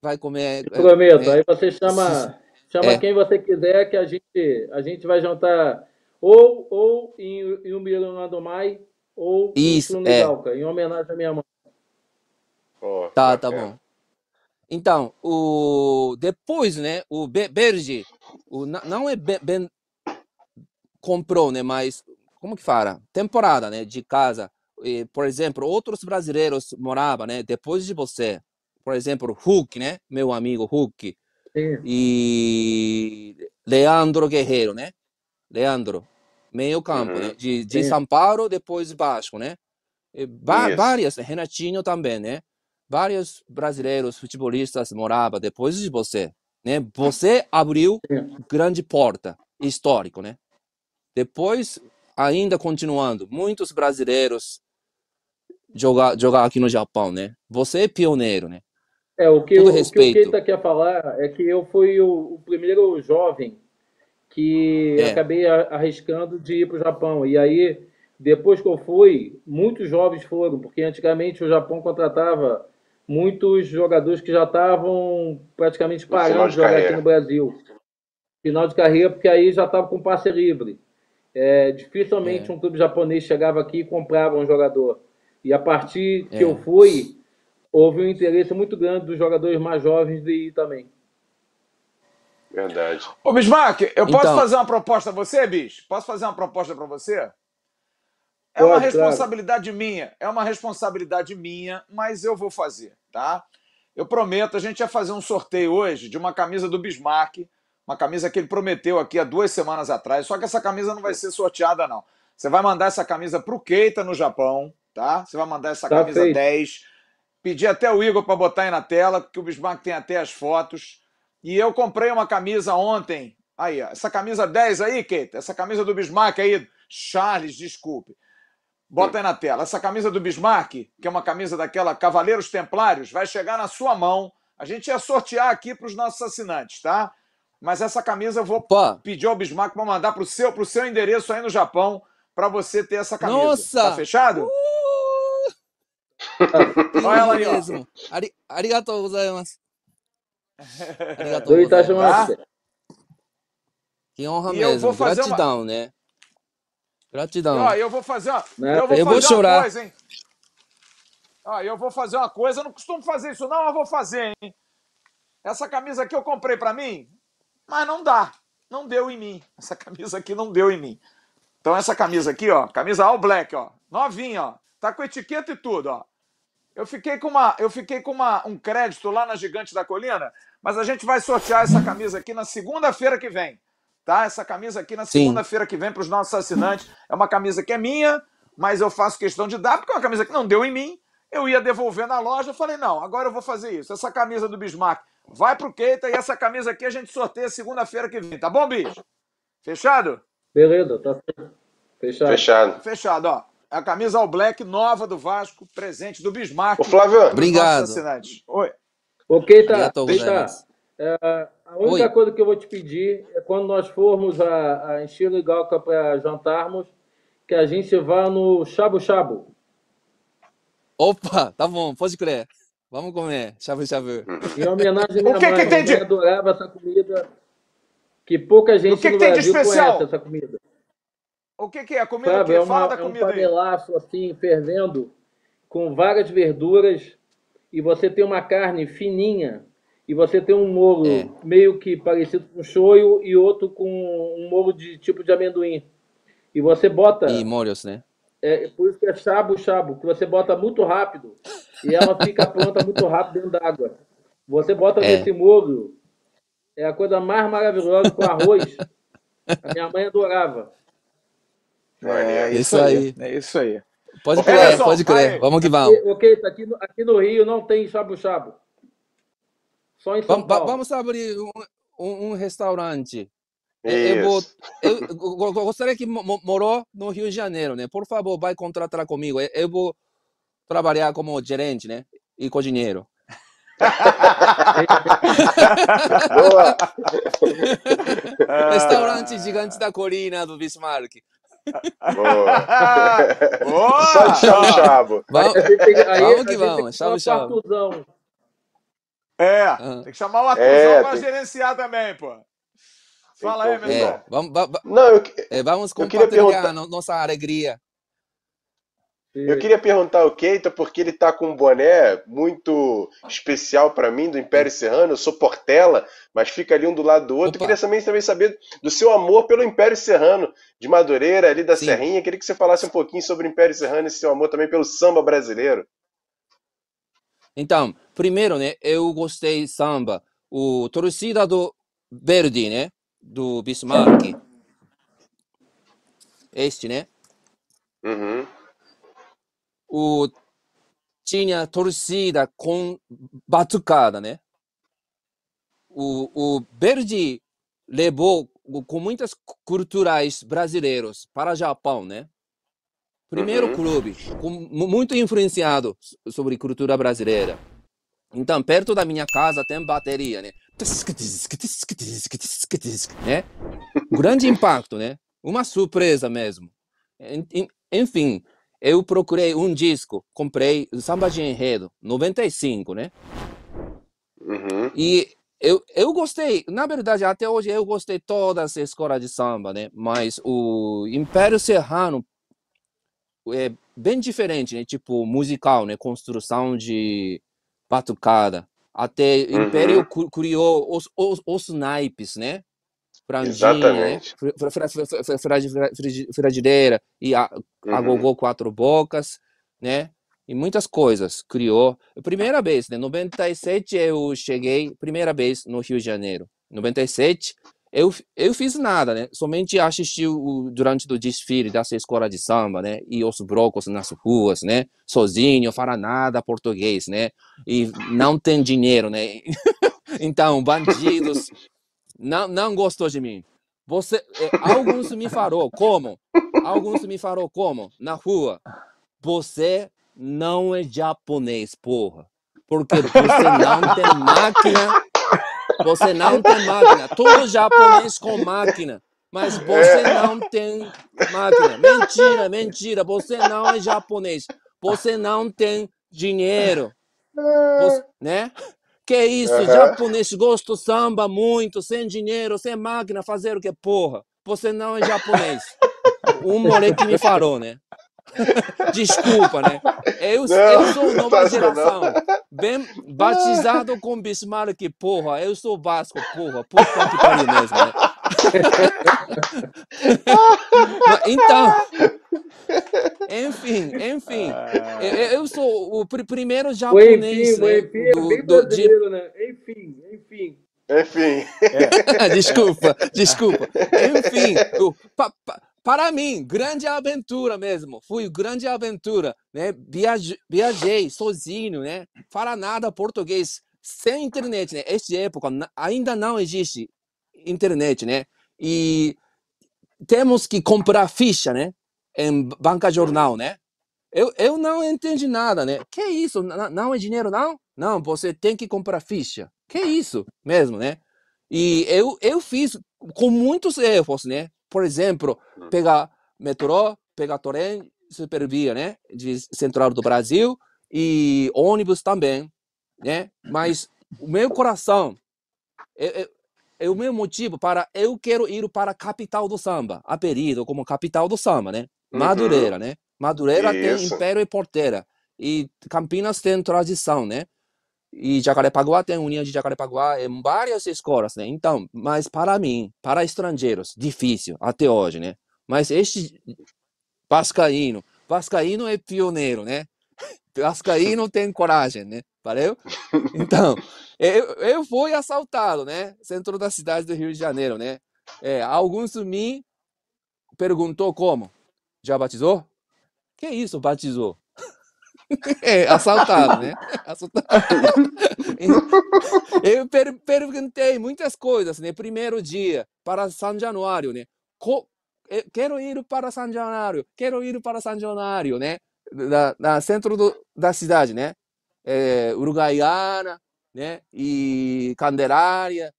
vai comer. É, prometo. é, Aí você chama, chama É. quem você quiser que a gente, a gente vai jantar ou, ou em, em Umiranga do Mai ou Isso, em é. Shinrigaoka, em homenagem à minha mãe. Pô, Tá, tá bacana. bom. Então, o depois, né? O Be- Berge, o, não é bem, bem comprou, né? Mas como que fala? Temporada, né? De casa. E, por exemplo, outros brasileiros moravam, né? Depois de você. Por exemplo, Hulk, né? Meu amigo Hulk. Sim. E Leandro Guerreiro, né? Leandro. Meio campo, Uhum. né? De, de Sim. São Paulo, depois Vasco, né? Isso. várias, Renatinho também, né? Vários brasileiros futebolistas moravam depois de você, né? Você abriu grande porta histórico, né? Depois, ainda continuando, muitos brasileiros jogar jogar aqui no Japão, né? Você é pioneiro, né? É, o que, Todo o, o que o respeito. Keita quer falar é que eu fui o, o primeiro jovem que É. acabei arriscando de ir para o Japão. E aí, depois que eu fui, muitos jovens foram, porque antigamente o Japão contratava muitos jogadores que já estavam praticamente parando de de jogar carreira. aqui no Brasil. Final de carreira, porque aí já estava com passe livre. É, dificilmente É. um clube japonês chegava aqui e comprava um jogador. E a partir que É. eu fui, houve um interesse muito grande dos jogadores mais jovens de ir também. Verdade. Ô, Bismarck, eu posso Então- fazer uma proposta a você, bicho? Posso fazer uma proposta para você? É uma claro. responsabilidade minha, é uma responsabilidade minha, mas eu vou fazer, tá? Eu prometo, a gente ia fazer um sorteio hoje de uma camisa do Bismarck, uma camisa que ele prometeu aqui há duas semanas atrás, só que essa camisa não vai ser sorteada, não. Você vai mandar essa camisa pro Keita no Japão, tá? Você vai mandar essa Tá camisa feito. 10. Pedir até o Igor para botar aí na tela, porque o Bismarck tem até as fotos. E eu comprei uma camisa ontem. Aí, ó, essa camisa 10 aí, Keita, essa camisa do Bismarck aí, Charles, desculpe. Bota aí na tela. Essa camisa do Bismarck, que é uma camisa daquela Cavaleiros Templários, vai chegar na sua mão. A gente ia sortear aqui para os nossos assinantes, tá? Mas essa camisa eu vou Opa! pedir ao Bismarck para mandar para o seu, pro seu endereço aí no Japão, para você ter essa camisa. Nossa! Tá fechado? Que Olha ela aí, ó. arigatou gozaimasu. Arigatou Dois tá. Que honra E eu vou mesmo. fazer uma- Gratidão, né? Gratidão. ó, eu vou fazer, Né? eu vou Eu vou fazer chorar. uma coisa, hein? Ó, eu vou fazer uma coisa, eu não costumo fazer isso não, mas vou fazer, hein? Essa camisa aqui eu comprei pra mim, mas não dá. Não deu em mim. Essa camisa aqui não deu em mim. Então essa camisa aqui, ó, camisa all black, ó, novinha, ó, tá com etiqueta e tudo, ó. Eu fiquei com uma, eu fiquei com uma, um crédito lá na Gigante da Colina, mas a gente vai sortear essa camisa aqui na segunda-feira que vem, tá? Essa camisa aqui na segunda-feira que vem para os nossos assinantes. É uma camisa que é minha, mas eu faço questão de dar porque é uma camisa que não deu em mim. Eu ia devolver na loja, eu falei não, agora eu vou fazer isso. Essa camisa do Bismarck vai pro Keita e essa camisa aqui a gente sorteia segunda-feira que vem, tá bom, bicho? Fechado? Beleza, tá fechado. Fechado. Fechado, ó. A camisa All Black nova do Vasco, presente do Bismarck. Ô, Flávio, Obrigado. Oi. Ok, tá. Gozaimasu. é, a única Oi. coisa que eu vou te pedir é quando nós formos a, a encher o Galca para jantarmos, que a gente vá no Shabu Shabu. Opa, tá bom, pode crer. Vamos comer. Shabu shabu. Em homenagem à minha O que que mãe. tem de- adorava essa comida, que pouca gente que no que tem de Brasil especial? conhece essa comida. O que, que é? Comida Sabe, que é, Fala uma, da é um comida aí. panelaço assim, fervendo, com várias verduras, e você tem uma carne fininha, e você tem um molho É. meio que parecido com shoyu e outro com um molho de tipo de amendoim. E você bota, E molhos, né? é, por isso que é chabo chabo, que você bota muito rápido, e ela fica pronta muito rápido dentro d'água. Você bota É. nesse molho, é a coisa mais maravilhosa com arroz. A minha mãe adorava. É Isso aí. É isso aí. Pode crer, Emerson, pode crer. vai. Vamos que vamos. Ok, tá aqui, no- aqui no Rio não tem chabo-chabo. Só em São Vamos, va- Paulo. vamos abrir um, um, um restaurante. Eu, eu vou, Isso. eu, eu go- gostaria que mo- mo- morou no Rio de Janeiro, né? Por favor, vai contratar comigo. Eu, vou trabalhar como gerente, né? E cozinheiro. Boa. Ah. Restaurante gigante da colina do Bismarck. Boa. Boa! Só de chabo-chabo. Vamos, Vamos que vamos, tem que chave, chamar chave. o Artuzão. É, Aham. tem que chamar o Artuzão É, pra tem- gerenciar também, pô. Fala aí. Emerson. é, vamos, va- va- Não, eu, é, vamos Eu queria compartilhar perguntar- no- nossa alegria. Eu queria perguntar ao Keita, porque ele tá com um boné muito especial para mim, do Império Serrano. Eu sou Portela, mas fica ali um do lado do outro. Eu queria também, também saber do seu amor pelo Império Serrano, de Madureira, ali da Sim. Serrinha. Eu queria que você falasse um pouquinho sobre o Império Serrano e seu amor também pelo samba brasileiro. Então, primeiro, né, eu gostei samba. O torcida do Verdi, né, do Bismarck. Este, né? Uhum o, tinha torcida com batucada, né? O, o Verdi levou com muitas culturais brasileiros para o Japão, né? Primeiro uhum. clube, com, muito influenciado sobre cultura brasileira. Então, perto da minha casa tem bateria, né? né? Grande impacto, né? Uma surpresa mesmo. Enfim, eu procurei um disco, comprei Samba de Enredo, 95, né? Uhum. E eu, eu gostei, na verdade, até hoje eu gostei todas as escolas de samba, né? Mas o Império Serrano é bem diferente, né? Tipo, musical, né? Construção de batucada. Até uhum. Império criou os, os, os naipes, né? Franjinha, né? frigideira e a, uhum. agogô quatro bocas, né? E muitas coisas criou. Primeira vez, né? 97 eu cheguei, primeira vez no Rio de Janeiro. 97 eu, eu fiz nada, né? Somente assisti o, durante o desfile dessa escola de samba, né? E os blocos nas ruas, né? Sozinho, fala nada português, né? E não tem dinheiro, né? então, bandidos não, não gostou de mim. Você, é, alguns me falou como? Alguns me falou como? Na rua. Você não é japonês, porra. Porque você não tem máquina. Você não tem máquina. Todo japonês com máquina. Mas você não tem máquina. Mentira, mentira. Você não é japonês. Você não tem dinheiro. Você, né? Que é isso? Uhum. Japonês gosta samba muito, sem dinheiro, sem máquina, fazer o que porra? Você não é japonês. um moleque me falou, né? Desculpa, né? Eu, não, eu sou nova geração. Bem batizado com Bismarck, porra. Eu sou Vasco, porra. Puta que pariu mesmo, né? então, enfim, enfim, ah. eu, sou o pr primeiro japonês. O enfim, né, o enfim é do, do, de... né? Enfim, enfim. Enfim. É. desculpa, desculpa. Enfim, o, pa, pa, para mim, grande aventura mesmo. Fui grande aventura, né? Viajei, viajei sozinho, né? Fala nada português, sem internet, né? Esta época ainda não existe internet, né? E temos que comprar ficha, né? Em banca jornal, né? Eu, eu não entendi nada, né? Que isso? Não, não é dinheiro, não? Não, você tem que comprar ficha. Que isso mesmo, né? E eu, eu fiz com muitos erros, né? Por exemplo, hum. pegar metrô, pegar trem, supervia, né? De Central do Brasil e ônibus também, né? Mas o meu coração, eu, é o meu motivo para eu quero ir para a capital do samba, apelido como capital do samba, né? Uhum. Madureira, né? Madureira Isso. tem Império e Porteira. E Campinas tem tradição, né? E Jacarepaguá tem União de Jacarepaguá, em várias escolas, né? Então, mas para mim, para estrangeiros, difícil até hoje, né? Mas este Vascaíno, Vascaíno é pioneiro, né? Vascaíno tem coragem, né? Valeu? Então, eu, eu fui assaltado, né? Centro da cidade do Rio de Janeiro, né? É, alguns me perguntou como. Já batizou? Que isso, batizou? É, assaltado, né? Assaltado. Eu per perguntei muitas coisas, né? Primeiro dia, para São Januário, né? Co quero ir para São Januário, quero ir para São Januário, né? Na, na centro do, da cidade, né? É, Uruguaiana, né? E Candelária,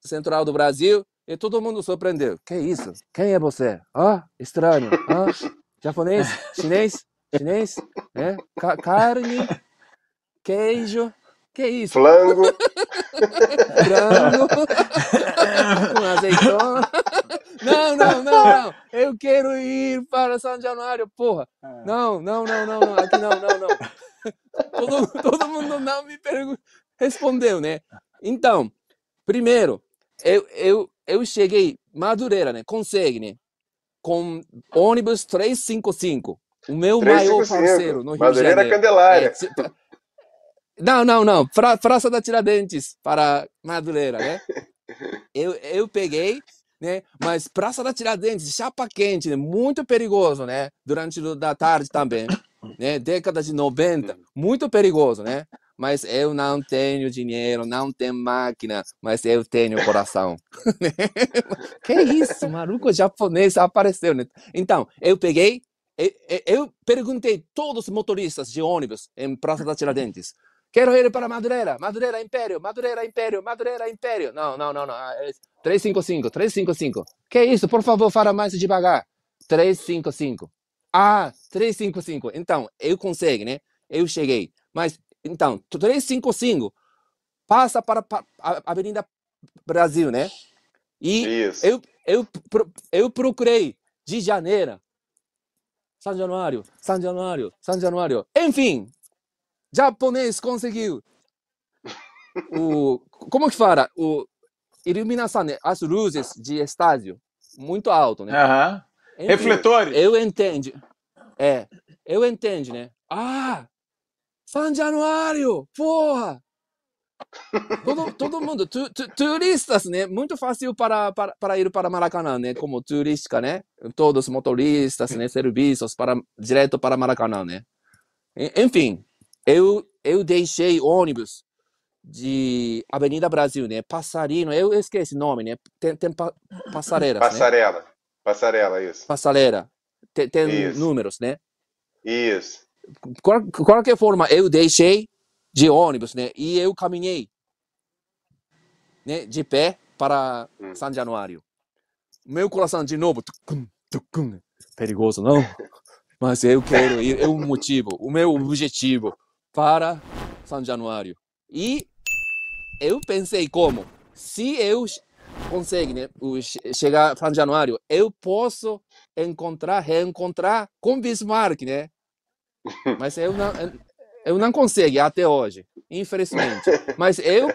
Central do Brasil, e todo mundo surpreendeu. Que isso? Quem é você? Ah, estranho. Ah, japonês? Chinês? Chinês? Né? Ca carne? Queijo? Que isso? Flango. Frango com azeitona. Não, não, não, não. Eu quero ir para São Januário, porra. Não, não, não, não, não. Aqui não, não, não. Todo, todo mundo não me pergun- respondeu, né? Então, primeiro, eu, eu, eu cheguei Madureira, né? Consegue, né? Com ônibus 355. O meu maior parceiro no Rio de Madureira Janeiro. Candelária. É, se- pra- Não, não, não. Pra, Praça da Tiradentes para Madureira, né? Eu, eu peguei, né? Mas Praça da Tiradentes, chapa quente, né? Muito perigoso, né? Durante da tarde também, né? Década de 90, muito perigoso, né? Mas eu não tenho dinheiro, não tenho máquina, mas eu tenho coração. que isso, maluco japonês apareceu, né? Então, eu peguei, eu, perguntei todos os motoristas de ônibus em Praça da Tiradentes. Quero ir para Madureira, Madureira Império, Madureira Império, Madureira Império. Não, não, não, não. ah, é 355, 355. Que isso? Por favor, fala mais devagar. 355. Ah, 355. Então, eu consigo, né? Eu cheguei. Mas, então, 355 passa para pa- a Avenida Brasil, né? E Isso. eu, eu, eu procurei de janeiro. São Januário, São Januário, São Januário. Enfim, japonês conseguiu. O, como que fala? O iluminação, né? as luzes de estádio, muito alto, né? Aham. Enfim, Refletores. eu entendo. É, eu entendo, né? Ah, São Januário, porra! Todo, todo mundo, tu, tu- turistas, né? Muito fácil para, para, para ir para Maracanã, né? Como turística, né? Todos motoristas, né? Serviços para direto para Maracanã, né? Enfim, eu eu deixei ônibus de Avenida Brasil, né? Passarino, eu esqueci o nome, né? Tem, tem pa, né? Passarela. Passarela, isso. Passarela. Tem, tem Isso. números, né? Isso. Qual, qualquer forma, eu deixei de ônibus, né? E eu caminhei, né? De pé para Hum. São Januário. Meu coração de novo, tucum, tucum, perigoso, não? Mas eu quero ir, é um motivo, o meu objetivo para São Januário. E eu pensei como, se eu conseguir, né, chegar a São Januário, eu posso encontrar, reencontrar com Bismarck, né? Mas eu não, eu- não consigo até hoje, infelizmente. Mas eu,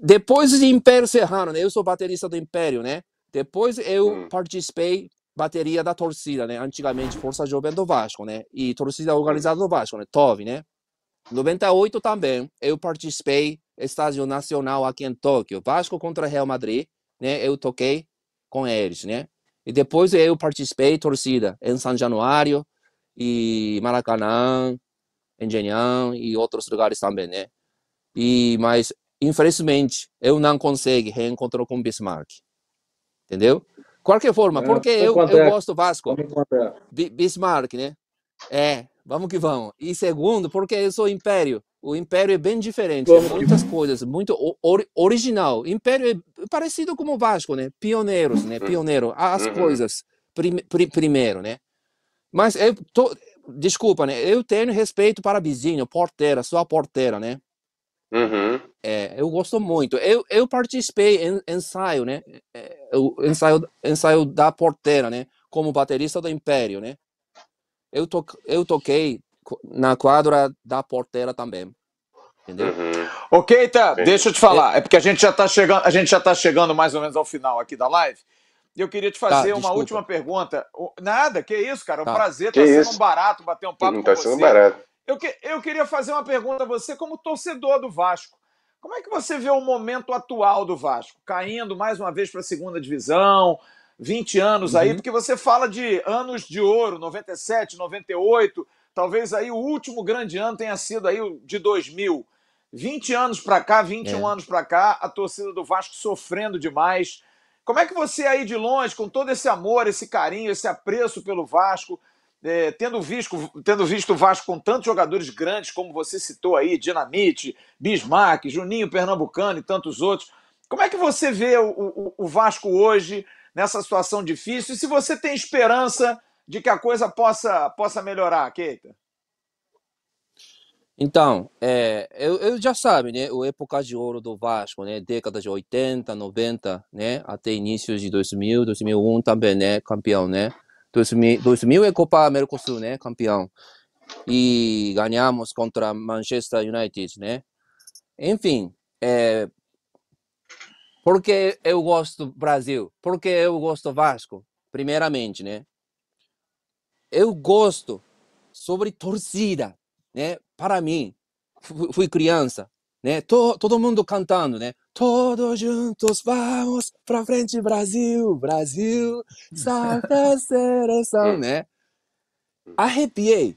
depois de Império Serrano, né? Eu sou baterista do Império, né? Depois eu Hum. participei bateria da torcida, né? Antigamente Força Jovem do Vasco, né? E torcida organizada do Vasco, né? TOV, né? 98 também eu participei estádio nacional aqui em Tóquio, Vasco contra Real Madrid, né? Eu toquei com eles, né? E depois eu participei torcida em São Januário e Maracanã, Engenhão e outros lugares também, né? E mas infelizmente eu não consegui reencontrar com Bismarck, entendeu? Qualquer forma, É, porque eu, eu gosto do Vasco. Bismarck, né? É, vamos que vamos. E segundo, porque eu sou Império. O Império é bem diferente, Vamos muitas coisas, muito o- ori- original. Império é parecido como o Vasco, né? Pioneiros, né? Pioneiro, as Uhum. coisas prim- pri- primeiro, né? Mas eu tô, desculpa, né? Eu tenho respeito para vizinho, porteira, sua porteira, né? Uhum. É, eu gosto muito. Eu, eu participei em ensaio, né? É, o ensaio, ensaio da porteira, né? Como baterista do Império, né? Eu, to, eu toquei na quadra da porteira também. Entendeu? Uhum. Ok, tá. Deixa eu te falar. É porque a gente já está chegando, a gente já tá chegando mais ou menos ao final aqui da live. E eu queria te fazer uma desculpa. última pergunta. Nada, que isso, cara. É um Tá. prazer. Que Tá sendo isso. um barato bater um papo Não com tá você. sendo barato. Eu, que- eu queria fazer uma pergunta a você, como torcedor do Vasco. Como é que você vê o momento atual do Vasco? Caindo mais uma vez para a segunda divisão, 20 anos aí, Uhum. porque você fala de anos de ouro, 97, 98, talvez aí o último grande ano tenha sido aí o de 2000. 20 anos para cá, 21 É. anos para cá, a torcida do Vasco sofrendo demais. Como é que você aí de longe, com todo esse amor, esse carinho, esse apreço pelo Vasco, é, tendo, visto, tendo visto o Vasco com tantos jogadores grandes, como você citou aí, Dinamite, Bismarck, Juninho Pernambucano e tantos outros, como é que você vê o, o, o Vasco hoje nessa situação difícil? E se você tem esperança de que a coisa possa, possa melhorar, Keita? Então, é, eu, eu já sabe, né, a época de ouro do Vasco, né, década de 80, 90, né, até início de 2000, 2001 também, né, campeão, né, 2000, 2000 é Copa Mercosul, né, campeão, e ganhamos contra Manchester United, né, enfim, é, porque eu gosto do Brasil, porque eu gosto do Vasco, primeiramente, né, eu gosto sobre torcida, né? Para mim, fui criança, né? Todo, todo mundo cantando, né? Todos juntos vamos pra frente, Brasil, Brasil, salve a seleção, né? Arrepiei,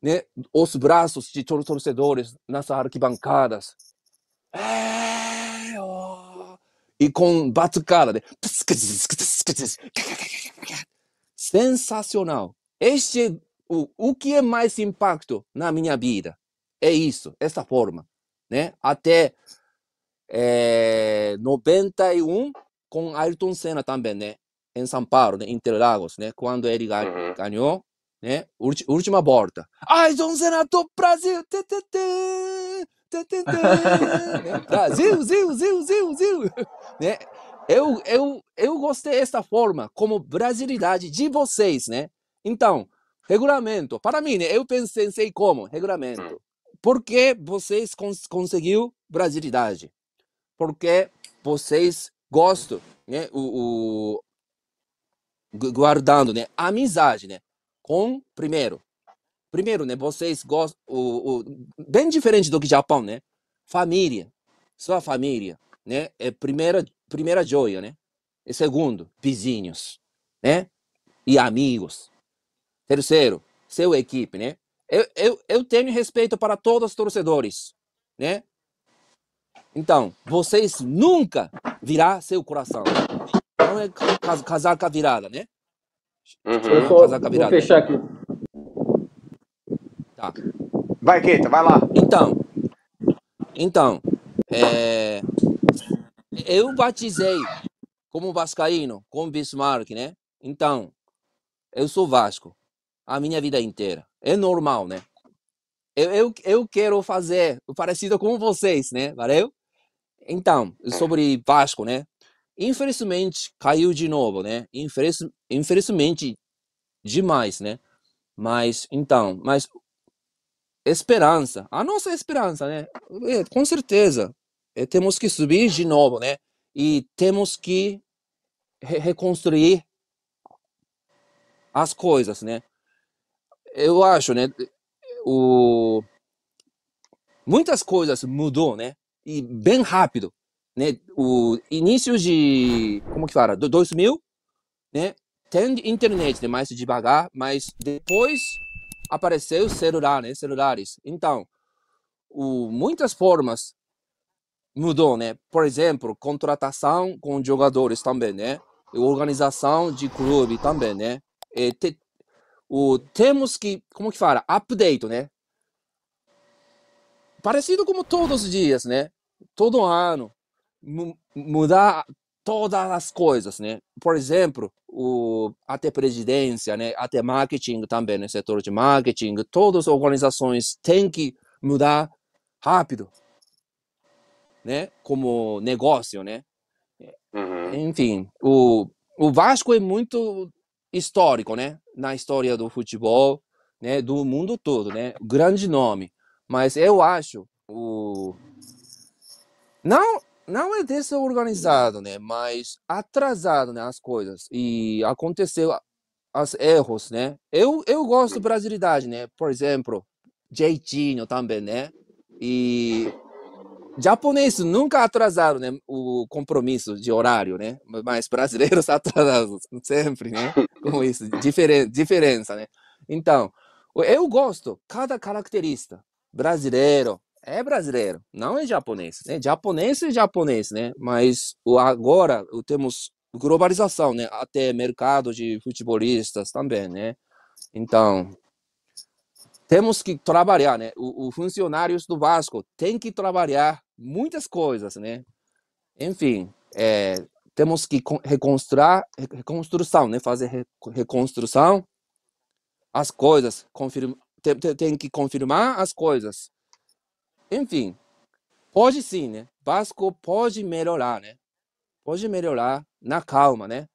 né? Os braços de todos os torcedores nas arquibancadas. É, oh. E com batucada? Sensacional. Este o, o que é mais impacto na minha vida? É isso, essa forma, né? Até é, 91 com Ayrton Senna também, né? Em São Paulo, né? Interlagos, né? Quando ele uhum. ganhou, né? última volta. Ayrton Senna do Brasil! Tê, tê, tê? Brasil, Zil, Zil, Zil, Zil! né? Eu, eu, eu gostei dessa forma, como brasilidade de vocês, né? Então, Regulamento. Para mim, né, eu pensei sei como. Regulamento. Por que vocês cons conseguiu brasilidade? Porque vocês gostam, né, o, o guardando, né, amizade, né, com primeiro. Primeiro, né, vocês gostam, o, o, bem diferente do que Japão, né, família, sua família, né, é primeira primeira joia, né, e segundo, vizinhos, né, e amigos, Terceiro, seu equipe, né? Eu, eu, eu tenho respeito para todos os torcedores, né? Então, vocês nunca virá seu coração. Não é casaca virada, né? Uhum. Vou, casaca virada. Vou fechar aqui. Tá. Vai, Keita, vai lá. Então, então, é, eu batizei como vascaíno, como Bismarck, né? Então, eu sou Vasco a minha vida inteira. É normal, né? Eu, eu, eu quero fazer parecido com vocês, né? Valeu? Então, sobre Vasco, né? Infelizmente, caiu de novo, né? Infeliz, infelizmente, demais, né? Mas, então, mas esperança, a nossa esperança, né? É, com certeza, é, temos que subir de novo, né? E temos que re reconstruir as coisas, né? Eu acho, né? O... Muitas coisas mudou, né? E bem rápido, né? O início de, como que fala, do 2000, né? Tem internet, né? Mais devagar, mas depois apareceu celular, né? Celulares. Então, o, muitas formas mudou, né? Por exemplo, contratação com jogadores também, né? Organização de clube também, né? E te, o, temos que, como que fala? Update, né? Parecido como todos os dias, né? Todo ano. Mudar todas as coisas, né? Por exemplo, o, até presidência, né? Até marketing também, né? Setor de marketing. Todas as organizações têm que mudar rápido, né? Como negócio, né? Uhum. Enfim, o, o Vasco é muito histórico, né? Na história do futebol, né? Do mundo todo, né? Grande nome. Mas eu acho o não não é desorganizado, né? Mas atrasado, né? As coisas e aconteceu os erros, né? Eu eu gosto da brasilidade, né? Por exemplo, jeitinho também, né? E japonês nunca atrasaram né, o compromisso de horário, né? Mas brasileiros atrasados sempre, né? Com isso, diferen diferença, né? Então, eu gosto cada característica brasileiro é brasileiro, não é japonês, né? Japonês é japonês, né? Mas agora temos globalização, né? Até mercado de futebolistas também, né? Então, temos que trabalhar, né? Os funcionários do Vasco têm que trabalhar muitas coisas, né? Enfim, é, temos que reconstruir, reconstrução, né? Fazer reconstrução, as coisas, confirma, tem, tem que confirmar as coisas enfim, pode sim, né? Vasco pode melhorar, né? Pode melhorar na calma, né?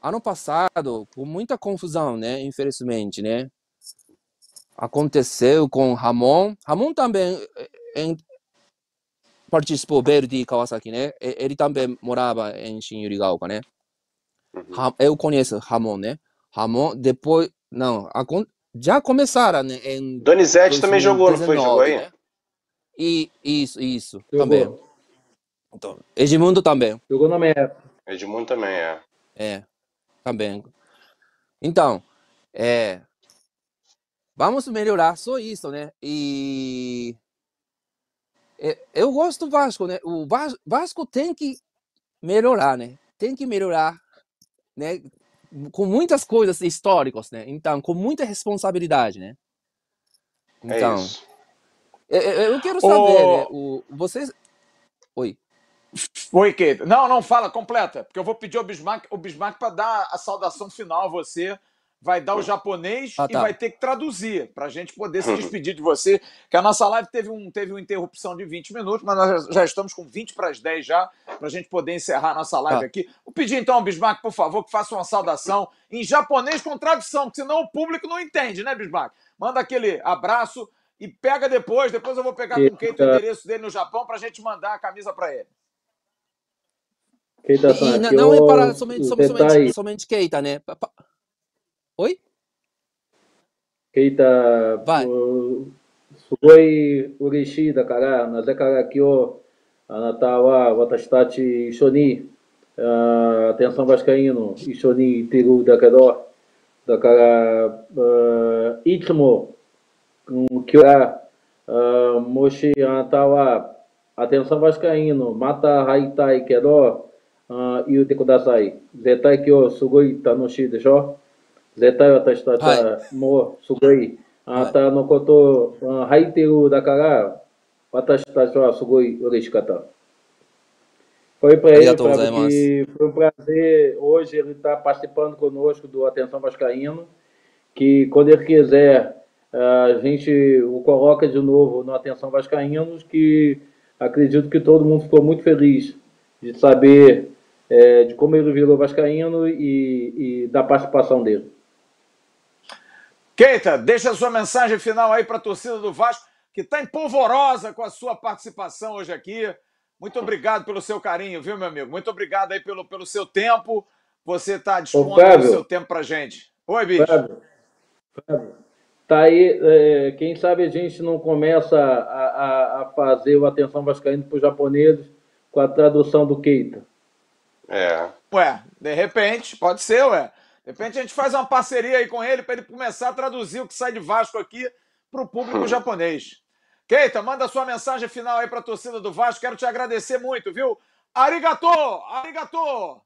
Ano passado, com muita confusão, né? Infelizmente, né? Aconteceu com Ramon. Ramon também eh, em, participou Verde Kawasaki, né? Ele também morava em Shinjugaoka, né? Uhum. Eu conheço Ramon, né? Ramon, depois, não, já começaram, né? Em Donizete também jogou, não foi? Jogou aí? Né? E, isso, isso, jogou. também. Então, Edmundo também. Jogou na minha época. Edmundo também, é. É, também. Então, é, vamos melhorar só isso, né? E eu gosto do Vasco, né? O Vasco tem que melhorar, né? Tem que melhorar, né? Com muitas coisas históricas, né? Então, com muita responsabilidade, né? Então, é isso. Eu, eu quero saber, né? O, vocês. Oi. Oi, Keita. Não, não, fala, completa. Porque eu vou pedir ao Bismarck, o Bismarck para dar a saudação final a você. Vai dar o japonês Ah, e tá. vai ter que traduzir para a gente poder se despedir de você. Que a nossa live teve, um, teve uma interrupção de 20 minutos, mas nós já- estamos com 20 para as 10 já, para a gente poder encerrar a nossa live Tá. aqui. Vou pedir então ao Bismarck, por favor, que faça uma saudação em japonês com tradução, porque senão o público não entende, né, Bismarck? Manda aquele abraço e pega depois. Depois eu vou pegar com o Keita o endereço dele no Japão para a gente mandar a camisa para ele. Keita-san, E não, aqui não é o- para somente, somente, somente, somente Keita, né? Oi? Keita, Vai. O, sugoi urishi da cara, na de cara que o anatawa watashitachi shoni, uh, atenção vascaíno, shoni tiru da cara, da cara uh, itmo, que uh, moshi anatawa Atenção Vascaíno, mata Haitai Kedó uh, e o Tekudasai. Zetai Kyo Sugoi Tanoshi Dejó. 絶対今日すごい楽しいでしょ絶対私たちはもうすごい、あなたのことをあ入っているだから、私たちはすごい嬉しかった。Foi para ele, Obrigado, Fábio, gozaimasu. que foi um prazer hoje ele estar participando conosco do Atenção Vascaíno, que quando ele quiser a gente o coloca de novo no Atenção Vascaínos, que acredito que todo mundo ficou muito feliz de saber eh, de como ele virou vascaíno e, e da participação dele. Keita, deixa a sua mensagem final aí para a torcida do Vasco, que está empolvorosa com a sua participação hoje aqui. Muito obrigado pelo seu carinho, viu, meu amigo? Muito obrigado aí pelo, pelo seu tempo. Você está dispondo do seu tempo para gente. Oi, bicho. Fábio, Fábio, tá aí, é, quem sabe a gente não começa a, a, a fazer o Atenção Vascaíno para os japoneses com a tradução do Keita. É. Ué, de repente, pode ser, ué. De repente a gente faz uma parceria aí com ele para ele começar a traduzir o que sai de Vasco aqui para o público hum. japonês. Keita, manda sua mensagem final aí para a torcida do Vasco. Quero te agradecer muito, viu? Arigato! Arigato!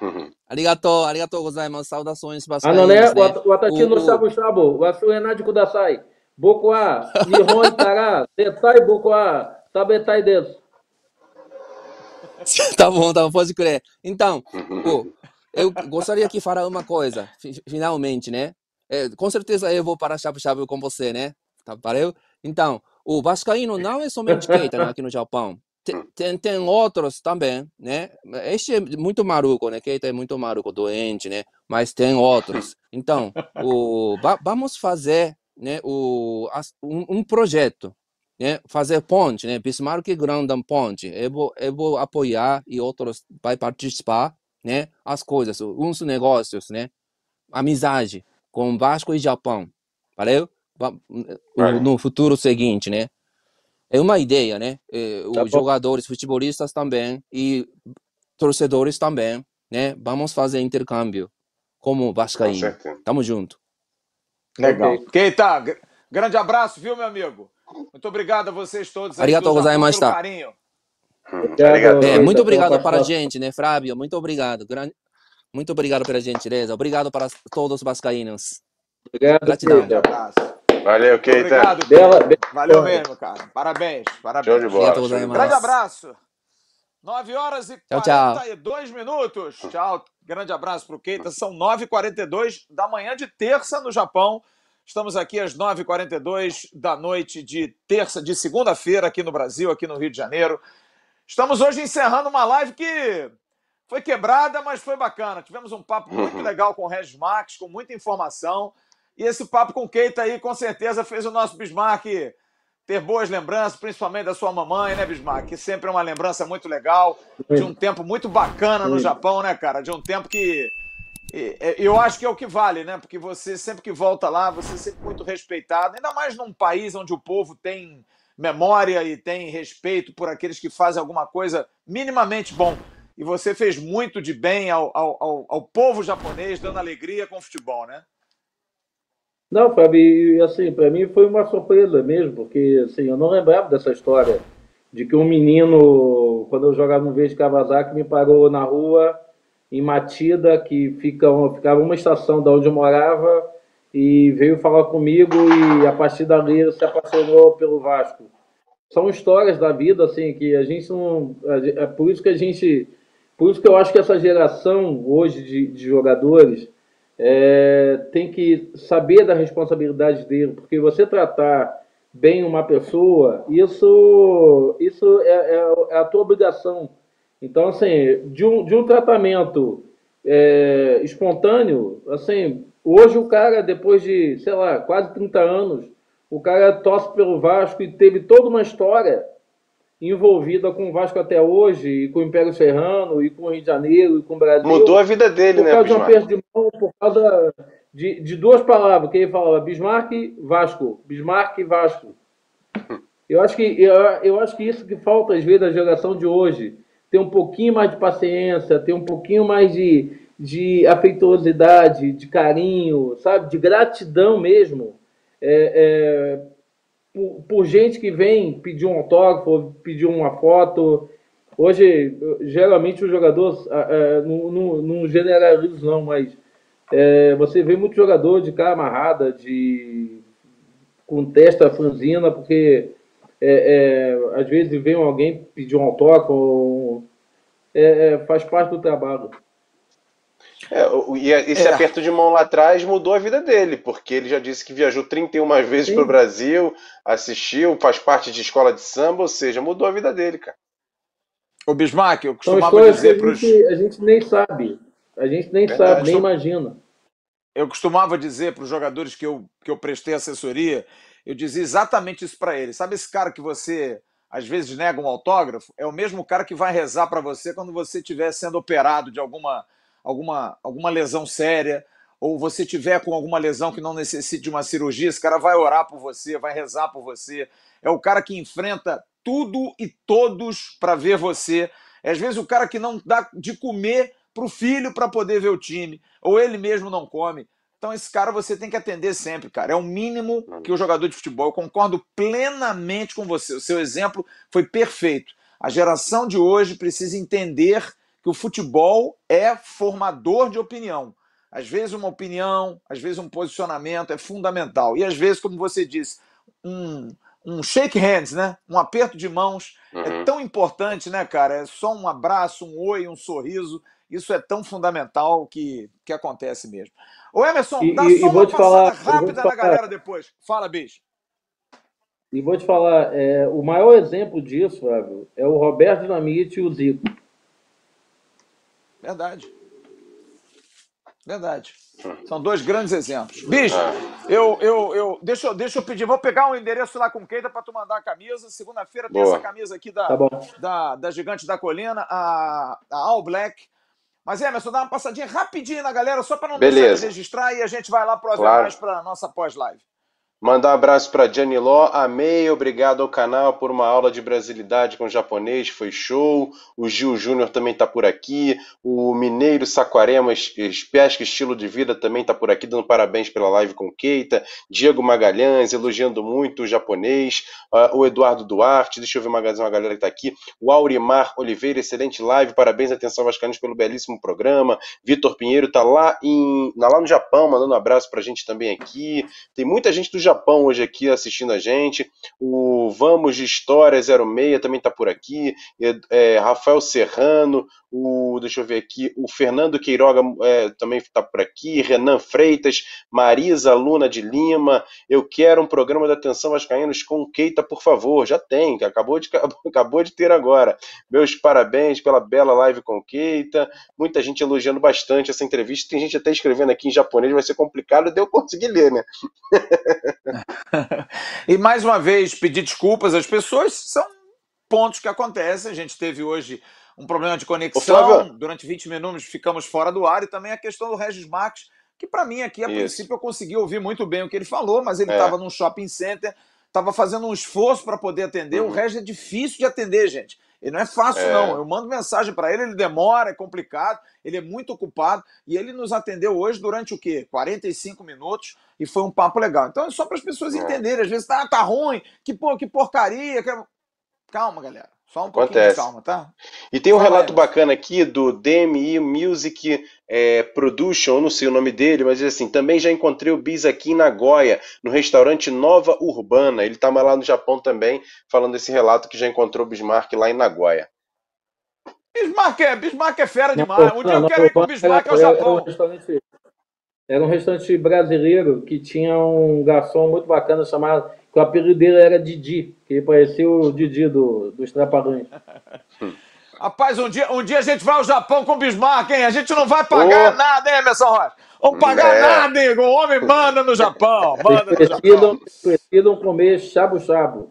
arigato, arigato gozaimasu. Saudações vascaínas. Anoné, watashi no shabu-shabu, wasu Renato kudasai. Boku a, nihon tará, Setai boku Tabetai sabetai desu. tá bom, tá bom, pode crer. Então, uhum. pô, eu gostaria de falar uma coisa, fi- finalmente, né? É, com certeza eu vou para Shabu Shabu com você, né? Tá, valeu? Então, o Vascaíno não é somente Keita né, aqui no Japão. Tem, tem, tem outros também, né? Este é muito maluco, né? Keita é muito maluco, doente, né? Mas tem outros. Então, o, va- vamos fazer né, o, um, um projeto, né? Fazer ponte, né? Bismarck Grandam Ponte. Eu vou, eu vou apoiar e outros vai participar, né? As coisas, uns negócios, né? Amizade com Vasco e Japão. Valeu? Va- Vale. No futuro seguinte, né? É uma ideia, né? Eh, Tá Os bom. jogadores, futebolistas também e torcedores também, né? Vamos fazer intercâmbio como Com Vascaíno. Tamo junto. Legal. Keita, gr- grande abraço, viu, meu amigo? Muito obrigado a vocês todos aí Arigatou do Japão gozaimashita. pelo carinho. Obrigado. Obrigado. É, muito obrigado para a gente, né, Fábio? Muito obrigado. Gran... Muito obrigado pela gentileza. Obrigado para todos os vascaínos. Obrigado, Gratidão. Grande abraço. Valeu, Keita. Obrigado, Bela, bela Valeu mesmo, cara. Parabéns, parabéns. Show de bola. Show de. Grande abraço. 9 horas e Tchau, tchau. 42 minutos. Tchau. Grande abraço para o Keita. São 9h42 da manhã de terça no Japão. Estamos aqui às 9h42 da noite de terça, de segunda-feira aqui no Brasil, aqui no Rio de Janeiro. Estamos hoje encerrando uma live que foi quebrada, mas foi bacana. Tivemos um papo muito uhum. legal com o Regis Marques, com muita informação. E esse papo com o Keita aí, com certeza, fez o nosso Bismarck ter boas lembranças, principalmente da sua mamãe, né, Bismarck? Que sempre é uma lembrança muito legal, de um tempo muito bacana no Japão, né, cara? De um tempo que eu acho que é o que vale, né? Porque você sempre que volta lá, você é sempre muito respeitado, ainda mais num país onde o povo tem memória e tem respeito por aqueles que fazem alguma coisa minimamente bom. E você fez muito de bem ao, ao, ao povo japonês, dando alegria com o futebol, né? Não, Fábio, assim, para mim foi uma surpresa mesmo, porque assim, eu não lembrava dessa história de que um menino, quando eu jogava no Verde Kawasaki, me parou na rua em Matida, que fica, ficava uma estação da onde eu morava, e veio falar comigo e a partir dali se apaixonou pelo Vasco. São histórias da vida, assim, que a gente não. É por isso que a gente. Por isso que eu acho que essa geração hoje de, de jogadores é, tem que saber da responsabilidade dele, porque você tratar bem uma pessoa, isso, isso é, é, é a tua obrigação então, assim, de um, de um tratamento é, espontâneo, assim, hoje o cara, depois de, sei lá, quase 30 anos, o cara torce pelo Vasco e teve toda uma história envolvida com o Vasco até hoje, e com o Império Serrano, e com o Rio de Janeiro, e com o Brasil. Mudou a vida dele, por né, causa Bismarck? de um de mão, por causa de, de duas palavras, que ele falava Bismarck, Vasco, Bismarck, Vasco. Eu acho que, eu, eu acho que isso que falta às vezes da geração de hoje, ter um pouquinho mais de paciência, ter um pouquinho mais de, de afetuosidade, de carinho, sabe? De gratidão mesmo. É, é, por, por, gente que vem pedir um autógrafo, pedir uma foto. Hoje, geralmente, os jogadores, é, não, não, não generalizo não, mas é, você vê muito jogador de cara amarrada, de, com testa franzina, porque é, é, às vezes vem alguém pedir um autógrafo, é, faz parte do trabalho. É, e esse é. aperto de mão lá atrás mudou a vida dele, porque ele já disse que viajou 31 vezes para o Brasil, assistiu, faz parte de escola de samba, ou seja, mudou a vida dele, cara. O Bismarck, eu costumava dizer para os. A gente nem sabe. A gente nem Verdade. sabe, nem imagina. Eu costumava dizer para os jogadores que eu, que eu prestei assessoria eu dizia exatamente isso para ele. Sabe esse cara que você às vezes nega um autógrafo? É o mesmo cara que vai rezar para você quando você estiver sendo operado de alguma, alguma, alguma lesão séria, ou você tiver com alguma lesão que não necessite de uma cirurgia, esse cara vai orar por você, vai rezar por você. É o cara que enfrenta tudo e todos para ver você. É às vezes o cara que não dá de comer para o filho para poder ver o time, ou ele mesmo não come. Então, esse cara você tem que atender sempre, cara. É o mínimo que o jogador de futebol. Eu concordo plenamente com você. O seu exemplo foi perfeito. A geração de hoje precisa entender que o futebol é formador de opinião. Às vezes, uma opinião, às vezes, um posicionamento é fundamental. E às vezes, como você disse, um, um shake hands, né? Um aperto de mãos é uhum. é tão importante, né, cara? É só um abraço, um oi, um sorriso. Isso é tão fundamental que, que acontece mesmo. Ô, Emerson, e, dá e, só e uma passada falar, rápida na galera depois. Fala, bicho. E vou te falar, é, o maior exemplo disso, Fábio, é o Roberto Dinamite e o Zico. Verdade. Verdade. São dois grandes exemplos. Bicho, eu, eu, eu, deixa, eu, deixa eu pedir, vou pegar um endereço lá com Keita para tu mandar a camisa. Segunda-feira tem Boa. essa camisa aqui da, tá da, da Gigante da Colina, a, a All Black. Mas, Emerson, dá uma passadinha rapidinho na galera, só para não Beleza. deixar de registrar e a gente vai lá para claro. mais para nossa pós-live. Mandar um abraço para Gianni Ló, amei, obrigado ao canal por uma aula de brasilidade com japonês, foi show. O Gil Júnior também está por aqui. O Mineiro Saquarema, Pesca Estilo de Vida, também está por aqui, dando parabéns pela live com Keita. Diego Magalhães, elogiando muito o japonês. Uh, o Eduardo Duarte, deixa eu ver uma, galera que está aqui. O Aurimar Oliveira, excelente live, parabéns, atenção Vascaínos pelo belíssimo programa. Vitor Pinheiro está lá, em, lá no Japão, mandando um abraço para a gente também aqui. Tem muita gente do Japão Japão hoje aqui assistindo a gente. O Vamos de História 06 também está por aqui. É, Rafael Serrano, o, deixa eu ver aqui, o Fernando Queiroga é, também está por aqui, Renan Freitas, Marisa Luna de Lima, eu quero um programa da Atenção Vascaínos com Keita, por favor, já tem, acabou de, acabou de ter agora. Meus parabéns pela bela live com Keita, muita gente elogiando bastante essa entrevista, tem gente até escrevendo aqui em japonês, vai ser complicado de eu conseguir ler, né? e mais uma vez, pedir desculpas às pessoas, são pontos que acontecem, a gente teve hoje um problema de conexão. Durante 20 minutos ficamos fora do ar e também a questão do Regis Marques, que para mim aqui, a Isso. princípio, eu consegui ouvir muito bem o que ele falou, mas ele estava é. num shopping center, estava fazendo um esforço para poder atender. Uhum. O Regis é difícil de atender, gente. Ele não é fácil, é. não. Eu mando mensagem para ele, ele demora, é complicado, ele é muito ocupado. E ele nos atendeu hoje durante o quê? 45 minutos e foi um papo legal. Então é só para as pessoas é. entenderem. Às vezes, tá, tá ruim, que, pô, que porcaria. Que... Calma, galera. Só um Acontece. pouquinho de calma, tá? E tem um Fala relato bacana aqui do DMI Music é, Production, não sei o nome dele, mas diz assim: também já encontrei o Bis aqui em Nagoya, no restaurante Nova Urbana. Ele estava lá no Japão também, falando desse relato que já encontrou o Bismarck lá em Nagoya. Bismarck é, Bismarck é fera demais. Um dia eu quero ir com o Bismarck ao Japão. Era um restaurante brasileiro que tinha um garçom muito bacana chamado que o apelido dele era Didi, que ele parecia o Didi do, dos Trapalhões. Rapaz, um dia, um dia a gente vai ao Japão com o Bismarck, hein? A gente não vai pagar oh. nada, hein, Emerson Rocha? Vamos pagar é. nada, hein? O homem manda no Japão. Manda no precisam, Japão. precisam comer chabo-chabo.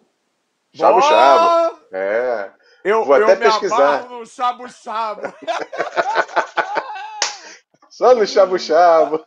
Chabo-chabo. É. Eu, Vou até eu pesquisar. no chabo-chabo. Só no chabo-chabo.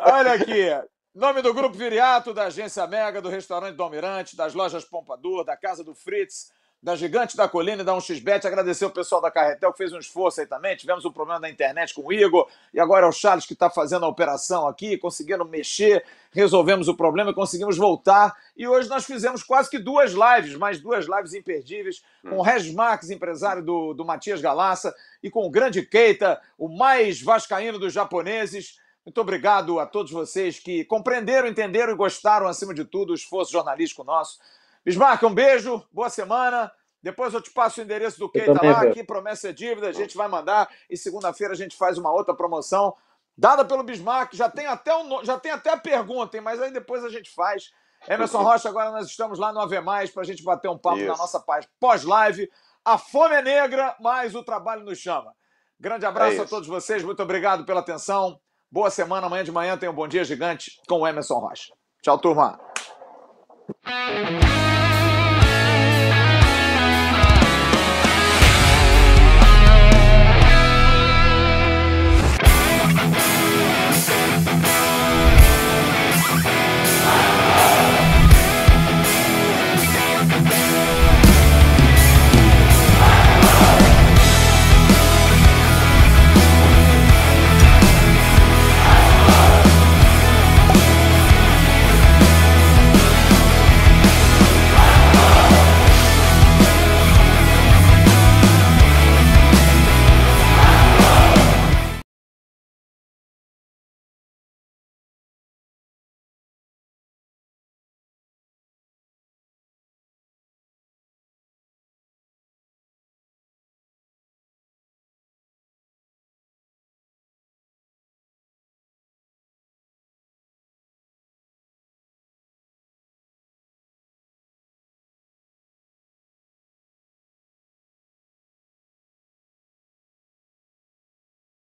Olha aqui. Nome do Grupo Viriato, da Agência Mega, do Restaurante do Almirante, das Lojas Pompador, da Casa do Fritz, da Gigante da Colina e da 1xBet. Agradecer o pessoal da Carretel que fez um esforço aí também. Tivemos um problema na internet com o Igor e agora é o Charles que está fazendo a operação aqui, conseguindo mexer. Resolvemos o problema e conseguimos voltar. E hoje nós fizemos quase que duas lives, mais duas lives imperdíveis, com o Regis Marques, empresário do, do Matias Galaça, e com o grande Keita, o mais vascaíno dos japoneses. Muito obrigado a todos vocês que compreenderam, entenderam e gostaram, acima de tudo, do esforço jornalístico nosso. Bismarck, um beijo, boa semana. Depois eu te passo o endereço do Keita lá, aqui, promessa é dívida, a gente vai mandar. E segunda-feira a gente faz uma outra promoção dada pelo Bismarck. Já tem até, um, já tem até a pergunta, hein? mas aí depois a gente faz. Emerson Rocha, agora nós estamos lá no Ave Mais para a gente bater um papo Isso. na nossa paz pós-live. A fome é negra, mas o trabalho nos chama. Grande abraço é a todos vocês, muito obrigado pela atenção. Boa semana, amanhã de manhã tem um Bom Dia Gigante com o Emerson Rocha. Tchau, turma.